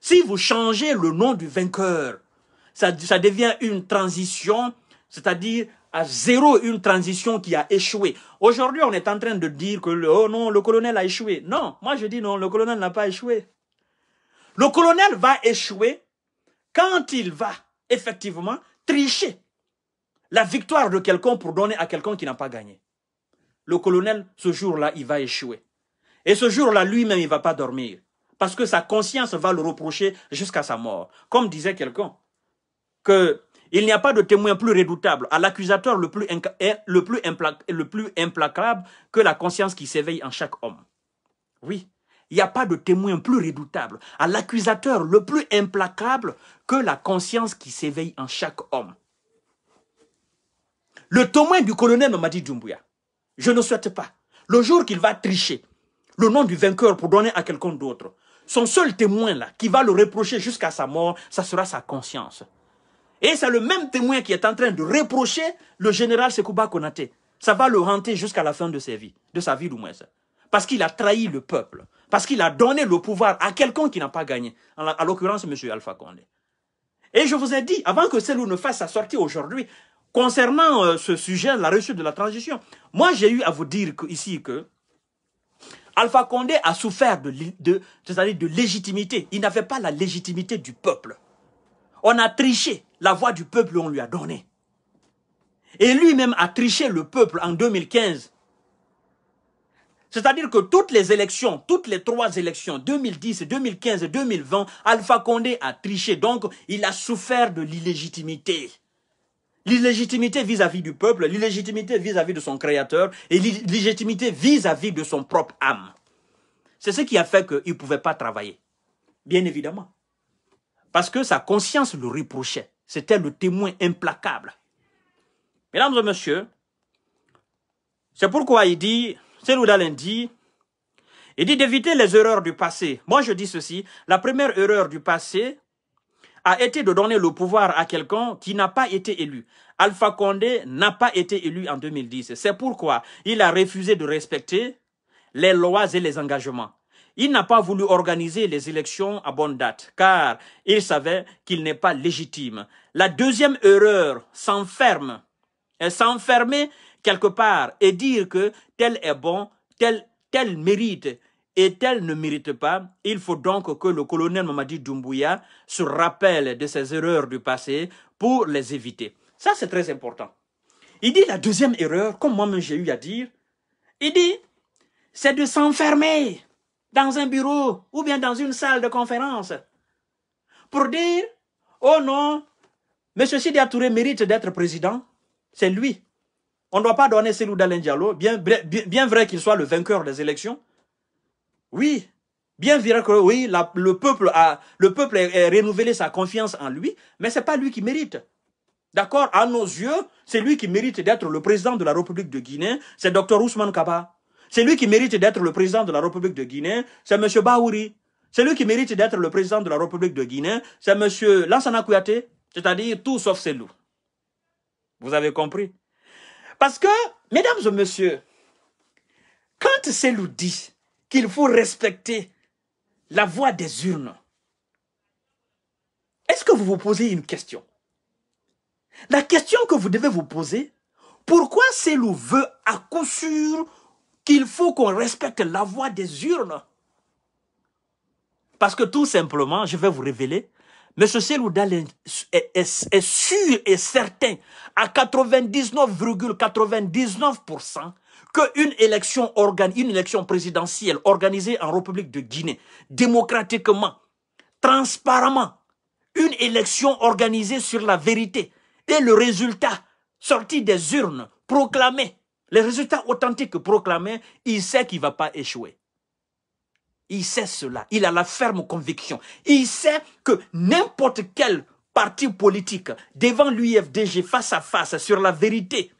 Si vous changez le nom du vainqueur, ça, devient une transition, c'est-à-dire à zéro une transition qui a échoué. Aujourd'hui, on est en train de dire que oh non, le colonel a échoué. Non, moi je dis non, le colonel n'a pas échoué. Le colonel va échouer quand il va effectivement tricher la victoire de quelqu'un pour donner à quelqu'un qui n'a pas gagné. Le colonel, ce jour-là, il va échouer. Et ce jour-là, lui-même, il ne va pas dormir. Parce que sa conscience va le reprocher jusqu'à sa mort. Comme disait quelqu'un, que il n'y a pas de témoin plus redoutable à l'accusateur le plus implacable que la conscience qui s'éveille en chaque homme. Oui, il n'y a pas de témoin plus redoutable, à l'accusateur le plus implacable que la conscience qui s'éveille en chaque homme. Le témoin du colonel Mamadi Doumbouya, je ne souhaite pas, le jour qu'il va tricher le nom du vainqueur pour donner à quelqu'un d'autre, son seul témoin là, qui va le reprocher jusqu'à sa mort, ça sera sa conscience. Et c'est le même témoin qui est en train de reprocher le général Sekouba Konate. Ça va le hanter jusqu'à la fin de sa vie, de sa vie du moins. Parce qu'il a trahi le peuple. Parce qu'il a donné le pouvoir à quelqu'un qui n'a pas gagné. En l'occurrence, M. Alpha Condé. Et je vous ai dit, avant que Cellou ne fasse sa sortie aujourd'hui, concernant euh, ce sujet, la réussite de la transition, moi j'ai eu à vous dire ici que Alpha Condé a souffert de, de, de légitimité. Il n'avait pas la légitimité du peuple. On a triché la voix du peuple, on lui a donné. Et lui-même a triché le peuple en 2015 c'est-à-dire que toutes les élections, toutes les trois élections, 2010, 2015 et 2020, Alpha Condé a triché. Donc, il a souffert de l'illégitimité. L'illégitimité vis-à-vis du peuple, l'illégitimité vis-à-vis de son créateur et l'illégitimité vis-à-vis de son propre âme. C'est ce qui a fait qu'il ne pouvait pas travailler. Bien évidemment. Parce que sa conscience le reprochait. C'était le témoin implacable. Mesdames et messieurs, c'est pourquoi il dit Seloudalen dit, il dit d'éviter les erreurs du passé. Moi, je dis ceci. La première erreur du passé a été de donner le pouvoir à quelqu'un qui n'a pas été élu. Alpha Condé n'a pas été élu en 2010. C'est pourquoi il a refusé de respecter les lois et les engagements. il n'a pas voulu organiser les élections à bonne date, car il savait qu'il n'est pas légitime. La deuxième erreur s'enferme, s'enfermer quelque part et dire que tel est bon, tel, tel mérite et tel ne mérite pas. Il faut donc que le colonel Mamadi Doumbouya se rappelle de ses erreurs du passé pour les éviter. Ça, c'est très important. Il dit la deuxième erreur, comme moi-même j'ai eu à dire, il dit, c'est de s'enfermer dans un bureau ou bien dans une salle de conférence pour dire, oh non, M. Sidi Touré mérite d'être président, c'est lui. On ne doit pas donner Selou Dalen Diallo, bien, bien, vrai qu'il soit le vainqueur des élections. Oui, bien vrai que oui, le peuple a, renouvelé sa confiance en lui, mais c'est pas lui qui mérite. D'accord? À nos yeux, c'est lui qui mérite d'être le président de la République de Guinée, c'est Dr Ousmane Kaba. C'est lui qui mérite d'être le président de la République de Guinée, c'est M. Baouri. C'est lui qui mérite d'être le président de la République de Guinée, c'est M. Lansana Kouyaté, c'est-à-dire tout sauf Selou. Vous avez compris? Parce que, mesdames et messieurs, quand Selou dit qu'il faut respecter la voix des urnes, est-ce que vous vous posez une question? La question que vous devez vous poser, pourquoi Selou veut à coup sûr qu'il faut qu'on respecte la voix des urnes? Parce que tout simplement, je vais vous révéler, M. Seloudal est, sûr et certain à 99,99% qu'une élection, une élection présidentielle organisée en République de Guinée, démocratiquement, transparentement, une élection organisée sur la vérité et le résultat sorti des urnes proclamé les résultats authentiques proclamés, il sait qu'il ne va pas échouer. Il sait cela. Il a la ferme conviction. Il sait que n'importe quel parti politique devant l'UFDG face à face sur la vérité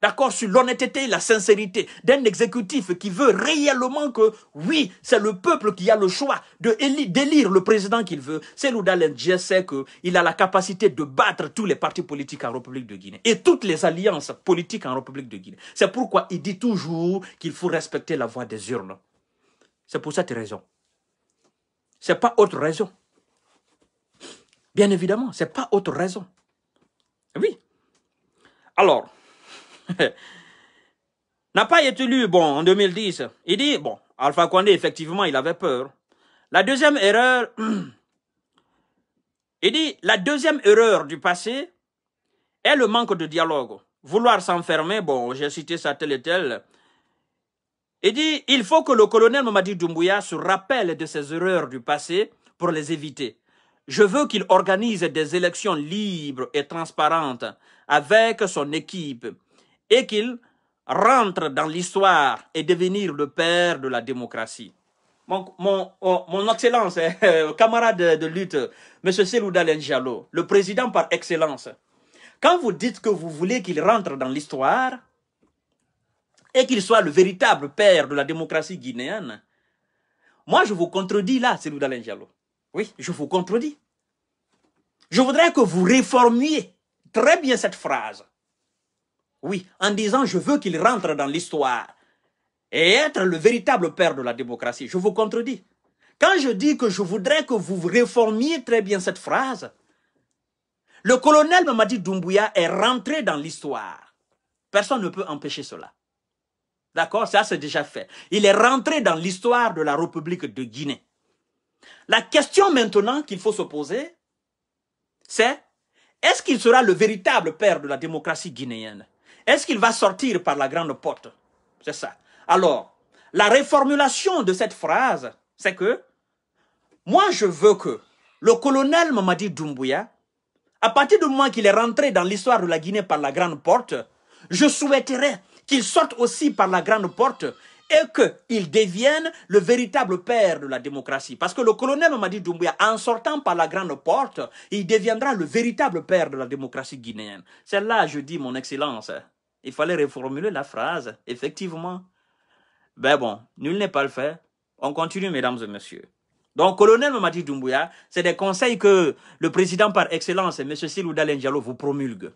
D'accord Sur l'honnêteté et la sincérité d'un exécutif qui veut réellement que, oui, c'est le peuple qui a le choix de d'élire le président qu'il veut. C'est Loudalen je sais qu'il a la capacité de battre tous les partis politiques en République de Guinée et toutes les alliances politiques en République de Guinée. C'est pourquoi il dit toujours qu'il faut respecter la voix des urnes. C'est pour cette raison. C'est pas autre raison. Bien évidemment, c'est pas autre raison. Oui. Alors, [laughs] n'a pas été lu, bon, en 2010. Il dit, bon, Alpha Condé, effectivement, il avait peur. La deuxième erreur, [clears throat] il dit, la deuxième erreur du passé est le manque de dialogue. Vouloir s'enfermer, bon, j'ai cité ça tel et tel. Il dit, il faut que le colonel Mamadi Doumbouya se rappelle de ses erreurs du passé pour les éviter. Je veux qu'il organise des élections libres et transparentes avec son équipe et qu'il rentre dans l'histoire et devenir le père de la démocratie. Mon, mon, oh, excellence, euh, [laughs] camarade de, lutte, M. Selouda Lenjalo, le président par excellence, quand vous dites que vous voulez qu'il rentre dans l'histoire et qu'il soit le véritable père de la démocratie guinéenne, moi je vous contredis là, Selouda Lenjalo. Oui, je vous contredis. Je voudrais que vous réformiez très bien cette phrase. Oui, en disant je veux qu'il rentre dans l'histoire et être le véritable père de la démocratie. Je vous contredis. Quand je dis que je voudrais que vous réformiez très bien cette phrase, le colonel Mamadi Doumbouya est rentré dans l'histoire. Personne ne peut empêcher cela. D'accord Ça, c'est déjà fait. Il est rentré dans l'histoire de la République de Guinée. La question maintenant qu'il faut se poser, c'est est-ce qu'il sera le véritable père de la démocratie guinéenne? Est-ce qu'il va sortir par la grande porte? C'est ça. Alors, la réformulation de cette phrase, c'est que moi, je veux que le colonel Mamadi Doumbouya, à partir du moment qu'il est rentré dans l'histoire de la Guinée par la grande porte, je souhaiterais qu'il sorte aussi par la grande porte et qu'il devienne le véritable père de la démocratie. Parce que le colonel Mamadi Doumbouya, en sortant par la grande porte, il deviendra le véritable père de la démocratie guinéenne. C'est là, je dis, mon excellence, il fallait reformuler la phrase, effectivement. Ben bon, nul n'est pas le fait. On continue, mesdames et messieurs. Donc, colonel Mamadi Doumbouya, c'est des conseils que le président par excellence, M. Silou Diallo, vous promulgue.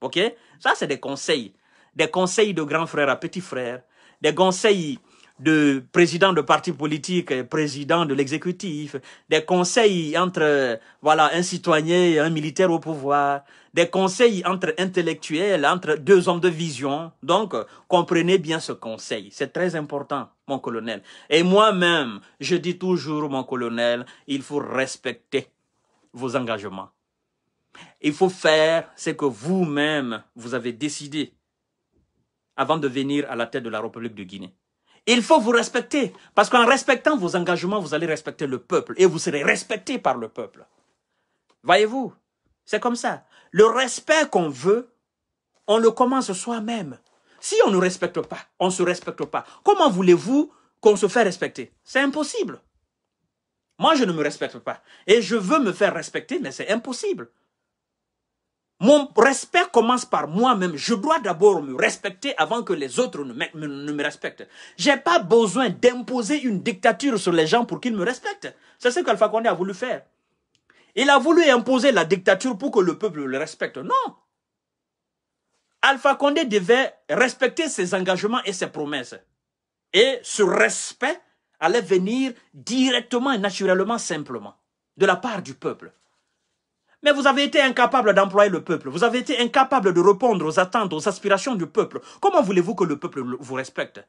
Ok? Ça, c'est des conseils. Des conseils de grand frère à petit frère. Des conseils de président de parti politique, président de l'exécutif, des conseils entre voilà un citoyen et un militaire au pouvoir, des conseils entre intellectuels, entre deux hommes de vision. Donc, comprenez bien ce conseil. C'est très important, mon colonel. Et moi-même, je dis toujours, mon colonel, il faut respecter vos engagements. Il faut faire ce que vous-même, vous avez décidé avant de venir à la tête de la République de Guinée. Il faut vous respecter, parce qu'en respectant vos engagements, vous allez respecter le peuple, et vous serez respecté par le peuple. Voyez-vous, c'est comme ça. Le respect qu'on veut, on le commence soi-même. Si on ne respecte pas, on ne se respecte pas, comment voulez-vous qu'on se fait respecter? C'est impossible. Moi, je ne me respecte pas. Et je veux me faire respecter, mais c'est impossible. Mon respect commence par moi-même. Je dois d'abord me respecter avant que les autres ne me, ne me respectent. J'ai pas besoin d'imposer une dictature sur les gens pour qu'ils me respectent. C'est ce qu'Alpha Condé a voulu faire. Il a voulu imposer la dictature pour que le peuple le respecte. Non. Alpha Condé devait respecter ses engagements et ses promesses. Et ce respect allait venir directement et naturellement, simplement, de la part du peuple. Mais vous avez été incapable d'employer le peuple. Vous avez été incapable de répondre aux attentes, aux aspirations du peuple. Comment voulez-vous que le peuple vous respecte?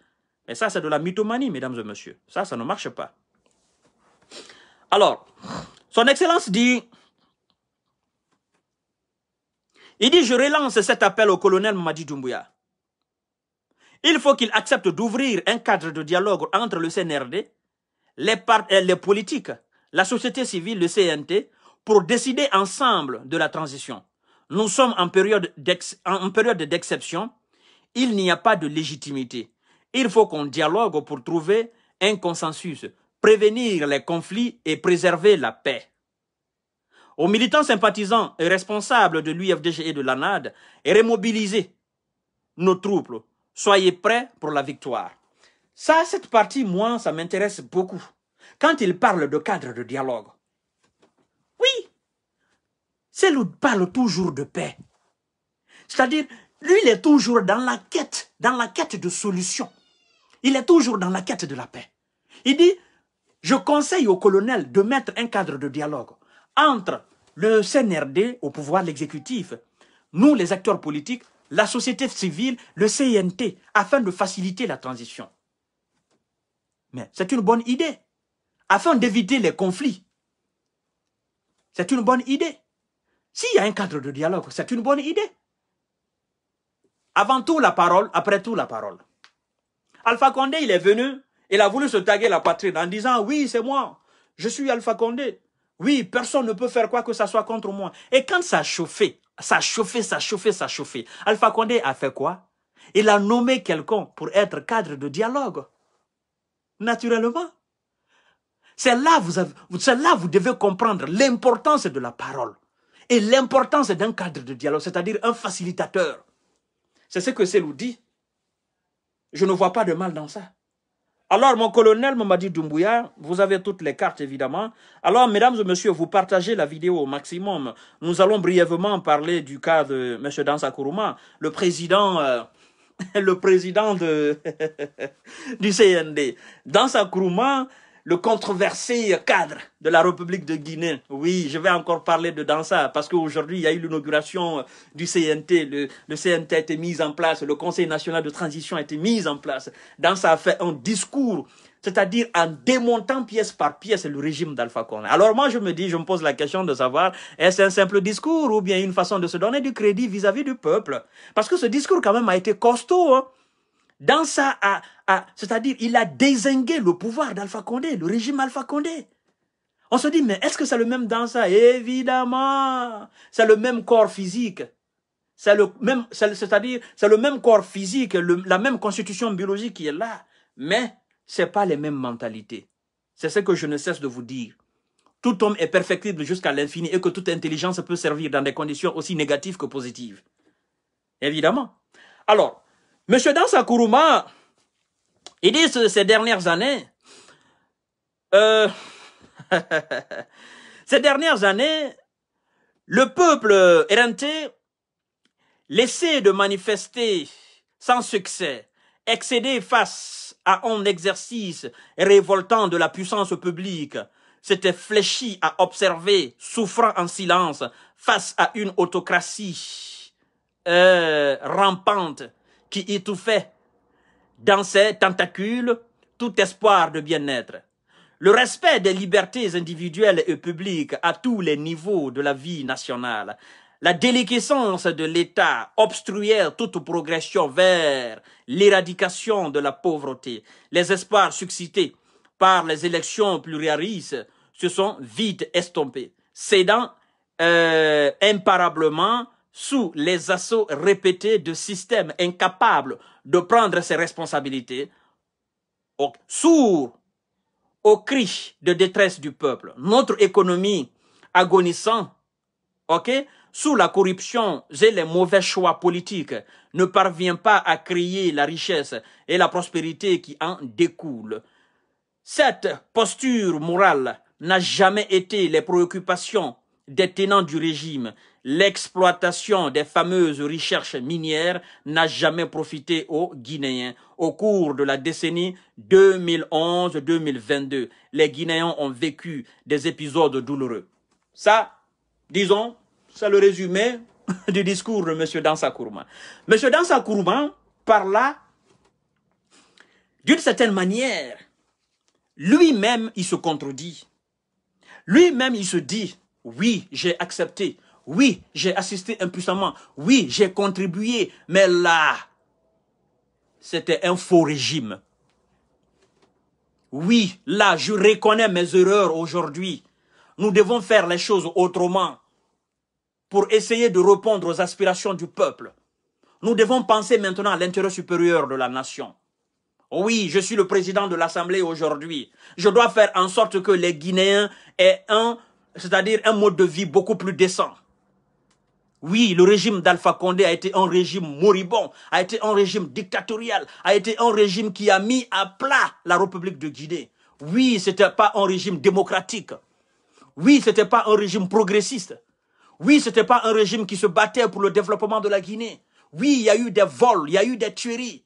Et ça, c'est de la mythomanie, mesdames et messieurs. Ça, ça ne marche pas. Alors, son Excellence dit, il dit, je relance cet appel au colonel Mamadi Doumbouya. Il faut qu'il accepte d'ouvrir un cadre de dialogue entre le CNRD, les, euh, les politiques, la société civile, le CNT, pour décider ensemble de la transition. Nous sommes en période d'exception. Il n'y a pas de légitimité. Il faut qu'on dialogue pour trouver un consensus, prévenir les conflits et préserver la paix. Aux militants sympathisants et responsables de l'UFDG et de l'ANAD, et remobiliser nos troupes Soyez prêts pour la victoire. Ça, cette partie, moi, ça m'intéresse beaucoup. Quand il parle de cadre de dialogue, oui, c'est lui parle toujours de paix. C'est-à-dire, lui, il est toujours dans la quête, dans la quête de solution. Il est toujours dans la quête de la paix. Il dit, je conseille au colonel de mettre un cadre de dialogue entre le CNRD, au pouvoir l'exécutif, nous, les acteurs politiques, la société civile, le CNT, afin de faciliter la transition. Mais c'est une bonne idée, afin d'éviter les conflits. C'est une bonne idée. S'il y a un cadre de dialogue, c'est une bonne idée. Avant tout la parole, après tout la parole. Alpha Condé, il est venu, il a voulu se taguer la poitrine en disant, oui, c'est moi, je suis Alpha Condé. Oui, personne ne peut faire quoi que ce soit contre moi. Et quand ça a chauffé, ça a chauffé, ça a chauffé, ça a chauffé. Alpha Condé a fait quoi? Il a nommé quelqu'un pour être cadre de dialogue. Naturellement. C'est là, vous vous devez comprendre l'importance de la parole et l'importance d'un cadre de dialogue, c'est-à-dire un facilitateur. C'est ce que Selou dit. Je ne vois pas de mal dans ça. Alors, mon colonel Mamadi Doumbouya, vous avez toutes les cartes, évidemment. Alors, mesdames et messieurs, vous partagez la vidéo au maximum. Nous allons brièvement parler du cas de M. Dansa Kourouma, le président... Euh, [laughs] [laughs] du CND. Dansa Kourouma, le controversé cadre de la République de Guinée. Oui, je vais encore parler de dans ça, parce qu'aujourd'hui, il y a eu l'inauguration du CNT. Le, CNT a été mis en place, le Conseil national de transition a été mis en place. Dans ça a fait un discours, c'est-à-dire en démontant pièce par pièce le régime d'Alpha Condé. Alors moi, je me dis, je me pose la question de savoir, est-ce un simple discours ou bien une façon de se donner du crédit vis-à-vis -vis du peuple? Parce que ce discours, quand même, a été costaud. Hein dans ça, c'est-à-dire, il a désingué le pouvoir d'Alpha Condé, le régime Alpha Condé. On se dit, mais est-ce que c'est le même dans ça? Évidemment, c'est le même corps physique. C'est le même, c'est-à-dire, c'est le même corps physique, la même constitution biologique qui est là. Mais c'est pas les mêmes mentalités. C'est ce que je ne cesse de vous dire. Tout homme est perfectible jusqu'à l'infini et que toute intelligence peut servir dans des conditions aussi négatives que positives. Évidemment. Alors, Monsieur Dansa Kourouma, il dit ces dernières années, euh, [laughs] ces dernières années, le peuple RNT laissé de manifester sans succès excédé face à un exercice révoltant de la puissance publique, s'était fléchi à observer, souffrant en silence, face à une autocratie euh, rampante qui étouffait dans ses tentacules tout espoir de bien-être. Le respect des libertés individuelles et publiques à tous les niveaux de la vie nationale, la déliquescence de l'État obstruait toute progression vers l'éradication de la pauvreté. Les espoirs suscités par les élections pluralistes se sont vite estompés, cédant euh, imparablement sous les assauts répétés de systèmes incapables de prendre ses responsabilités, sourds aux cris de détresse du peuple. Notre économie agonissant, ok, sous la corruption et les mauvais choix politiques, ne parvient pas à créer la richesse et la prospérité qui en découlent. Cette posture morale n'a jamais été les préoccupations des tenants du régime. L'exploitation des fameuses recherches minières n'a jamais profité aux Guinéens. Au cours de la décennie 2011-2022, les Guinéens ont vécu des épisodes douloureux. Ça, disons, c'est le résumé [laughs] du discours de M. Dansa Kourma. M. Dansa Kourma parla d'une certaine manière. Lui-même, il se contredit. Lui-même, il se dit, oui, j'ai accepté. Oui, j'ai assisté impuissamment. Oui, j'ai contribué. Mais là, c'était un faux régime. Oui, là, je reconnais mes erreurs aujourd'hui. Nous devons faire les choses autrement pour essayer de répondre aux aspirations du peuple. Nous devons penser maintenant à l'intérêt supérieur de la nation. Oui, je suis le président de l'Assemblée aujourd'hui. Je dois faire en sorte que les Guinéens aient un, c'est-à-dire un mode de vie beaucoup plus décent. Oui, le régime d'Alpha Condé a été un régime moribond, a été un régime dictatorial, a été un régime qui a mis à plat la République de Guinée. Oui, c'était pas un régime démocratique. Oui, c'était pas un régime progressiste. Oui, c'était pas un régime qui se battait pour le développement de la Guinée. Oui, il y a eu des vols, il y a eu des tueries.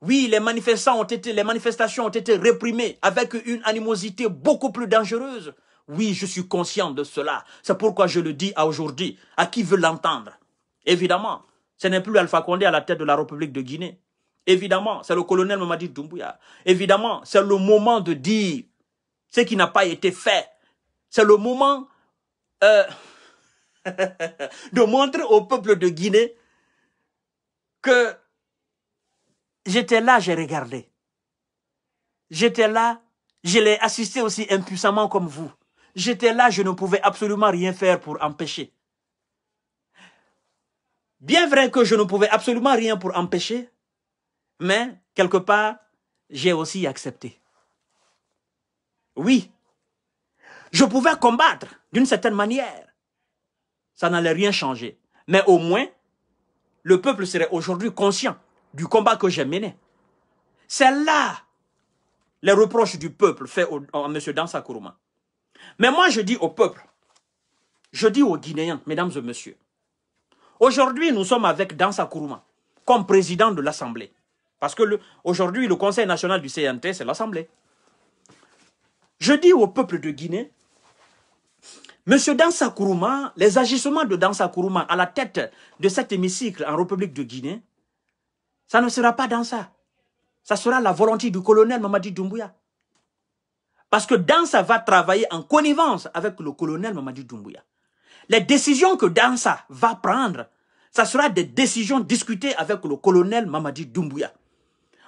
Oui, les manifestations ont été réprimées avec une animosité beaucoup plus dangereuse. Oui, je suis conscient de cela. C'est pourquoi je le dis à aujourd'hui, à qui veut l'entendre? Évidemment, ce n'est plus Alpha Condé à la tête de la République de Guinée. Évidemment, c'est le colonel Mamadi Doumbouya. Évidemment, c'est le moment de dire ce qui n'a pas été fait. C'est le moment euh, [laughs] de montrer au peuple de Guinée que j'étais là, j'ai regardé. J'étais là, je l'ai assisté aussi impuissamment comme vous. J'étais là, je ne pouvais absolument rien faire pour empêcher. Bien vrai que je ne pouvais absolument rien pour empêcher, mais quelque part, j'ai aussi accepté. Oui, je pouvais combattre d'une certaine manière, ça n'allait rien changer. Mais au moins, le peuple serait aujourd'hui conscient du combat que j'ai mené. C'est là les reproches du peuple faits à M. Dansa Kourouma. Mais moi, je dis au peuple, je dis aux Guinéens, mesdames et messieurs, aujourd'hui, nous sommes avec Dansa Kourouma comme président de l'Assemblée. Parce que aujourd'hui, le Conseil national du CNT, c'est l'Assemblée. Je dis au peuple de Guinée, Monsieur Dansa Kourouma, les agissements de Dansa Kourouma à la tête de cet hémicycle en République de Guinée, ça ne sera pas dans ça. Ça sera la volonté du colonel Mamadi Doumbouya. Parce que Dansa va travailler en connivence avec le colonel Mamadi Doumbouya. Les décisions que Dansa va prendre, ça sera des décisions discutées avec le colonel Mamadi Doumbouya.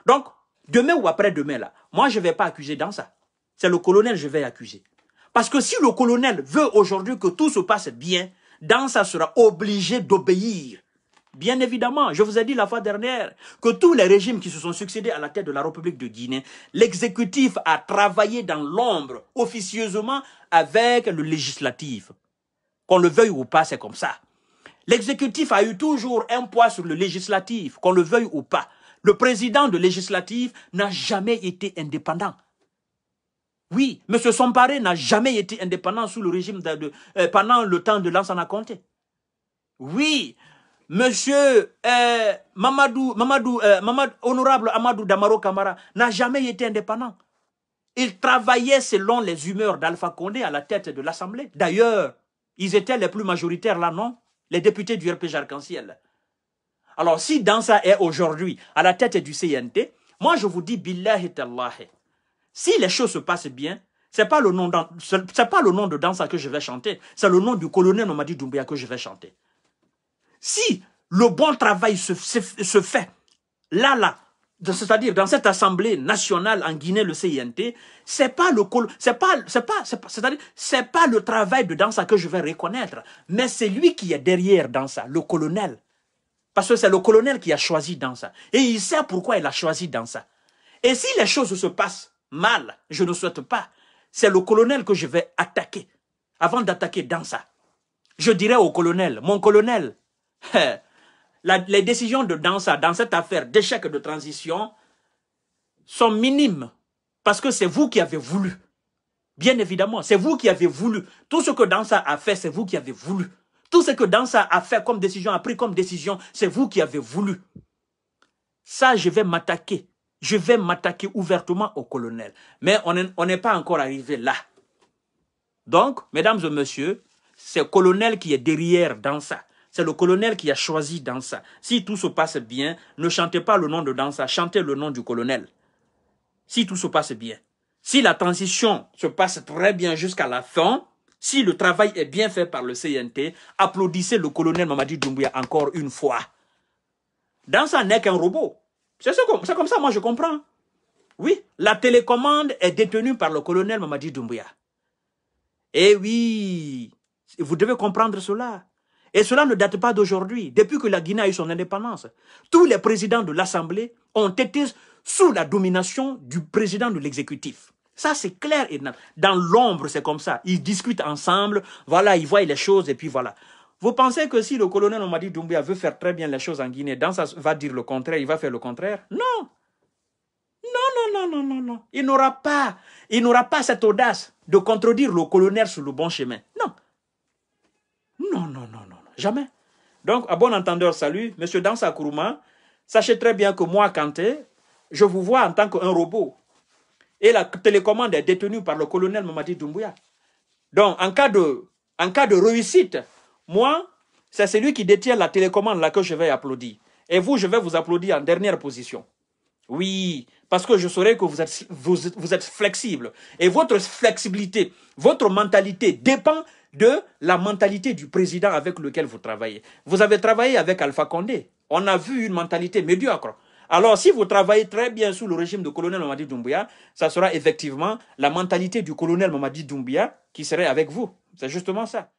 Donc, demain ou après-demain, là, moi, je ne vais pas accuser Dansa. C'est le colonel que je vais accuser. Parce que si le colonel veut aujourd'hui que tout se passe bien, Dansa sera obligé d'obéir. Bien évidemment, je vous ai dit la fois dernière que tous les régimes qui se sont succédés à la tête de la République de Guinée, l'exécutif a travaillé dans l'ombre officieusement avec le législatif. Qu'on le veuille ou pas, c'est comme ça. L'exécutif a eu toujours un poids sur le législatif, qu'on le veuille ou pas. Le président de législatif n'a jamais été indépendant. Oui, M. Somparé n'a jamais été indépendant sous le régime euh, pendant le temps de Lansana Conté. Oui, Monsieur euh, Mamadou, Mamadou, euh, Mamadou, honorable Amadou Damaro Kamara n'a jamais été indépendant. Il travaillait selon les humeurs d'Alpha Condé à la tête de l'Assemblée. D'ailleurs, ils étaient les plus majoritaires là, non? Les députés du RPG Arc-en-Ciel. Alors, si Dansa est aujourd'hui à la tête du CNT, moi je vous dis, billahi tallahi, si les choses se passent bien, c'est pas le nom pas le nom de Dansa que je vais chanter, c'est le nom du colonel Mamadi Doumbia que je vais chanter. Si le bon travail se, se fait là, là, c'est-à-dire dans cette assemblée nationale en Guinée, le CINT, c'est pas le c'est pas c'est pas c'est-à-dire c'est pas le travail de Dansa que je vais reconnaître, mais c'est lui qui est derrière Dansa, le colonel. Parce que c'est le colonel qui a choisi Dansa et il sait pourquoi il a choisi Dansa. Et si les choses se passent mal, je ne souhaite pas, c'est le colonel que je vais attaquer avant d'attaquer Dansa. Je dirais au colonel, mon colonel, [laughs] les décisions de Dansa dans cette affaire d'échec de transition sont minimes parce que c'est vous qui avez voulu. Bien évidemment, c'est vous qui avez voulu. Tout ce que Dansa a fait, c'est vous qui avez voulu. Tout ce que Dansa a fait comme décision, a pris comme décision, c'est vous qui avez voulu. Ça, je vais m'attaquer je vais m'attaquer ouvertement au colonel. Mais on n'est pas encore arrivé là. Donc, mesdames et messieurs, c'est colonel qui est derrière dans ça. C'est le colonel qui a choisi dans ça. Si tout se passe bien, ne chantez pas le nom de Dansa, chantez le nom du colonel. Si tout se passe bien. Si la transition se passe très bien jusqu'à la fin, si le travail est bien fait par le CNT, applaudissez le colonel Mamadi Doumbouya encore une fois. Dansa n'est qu'un robot. C'est comme ça, moi je comprends. Oui, la télécommande est détenue par le colonel Mamadi Doumbouya. Eh oui, vous devez comprendre cela. Et cela ne date pas d'aujourd'hui. Depuis que la Guinée a eu son indépendance, tous les présidents de l'Assemblée ont été sous la domination du président de l'exécutif. Ça, c'est clair et Dans l'ombre, c'est comme ça. Ils discutent ensemble, voilà, ils voient les choses et puis voilà. Vous pensez que si le colonel Omadi Doumbia veut faire très bien les choses en Guinée, dans ça va dire le contraire, il va faire le contraire? Non Non, non, non, non, non, non. Il n'aura pas, il n'aura pas cette audace de contredire le colonel sur le bon chemin. Non. Non, non, non, non, jamais. Donc, à bon entendeur, salut, Monsieur Dansa Kourouma, sachez très bien que moi, Kanté, je vous vois en tant qu'un robot. Et la télécommande est détenue par le colonel Mamadi Doumbouya. Donc, en cas de, en cas de réussite, moi, c'est celui qui détient la télécommande là que je vais applaudir. Et vous, je vais vous applaudir en dernière position. Oui, parce que je saurais que vous êtes, vous, êtes flexible. Et votre flexibilité, votre mentalité dépend de la mentalité du président avec lequel vous travaillez. Vous avez travaillé avec Alpha Condé. On a vu une mentalité médiocre. Alors, si vous travaillez très bien sous le régime du colonel Mamadi Doumbouya, ça sera effectivement la mentalité du colonel Mamadi Doumbouya qui serait avec vous. C'est justement ça.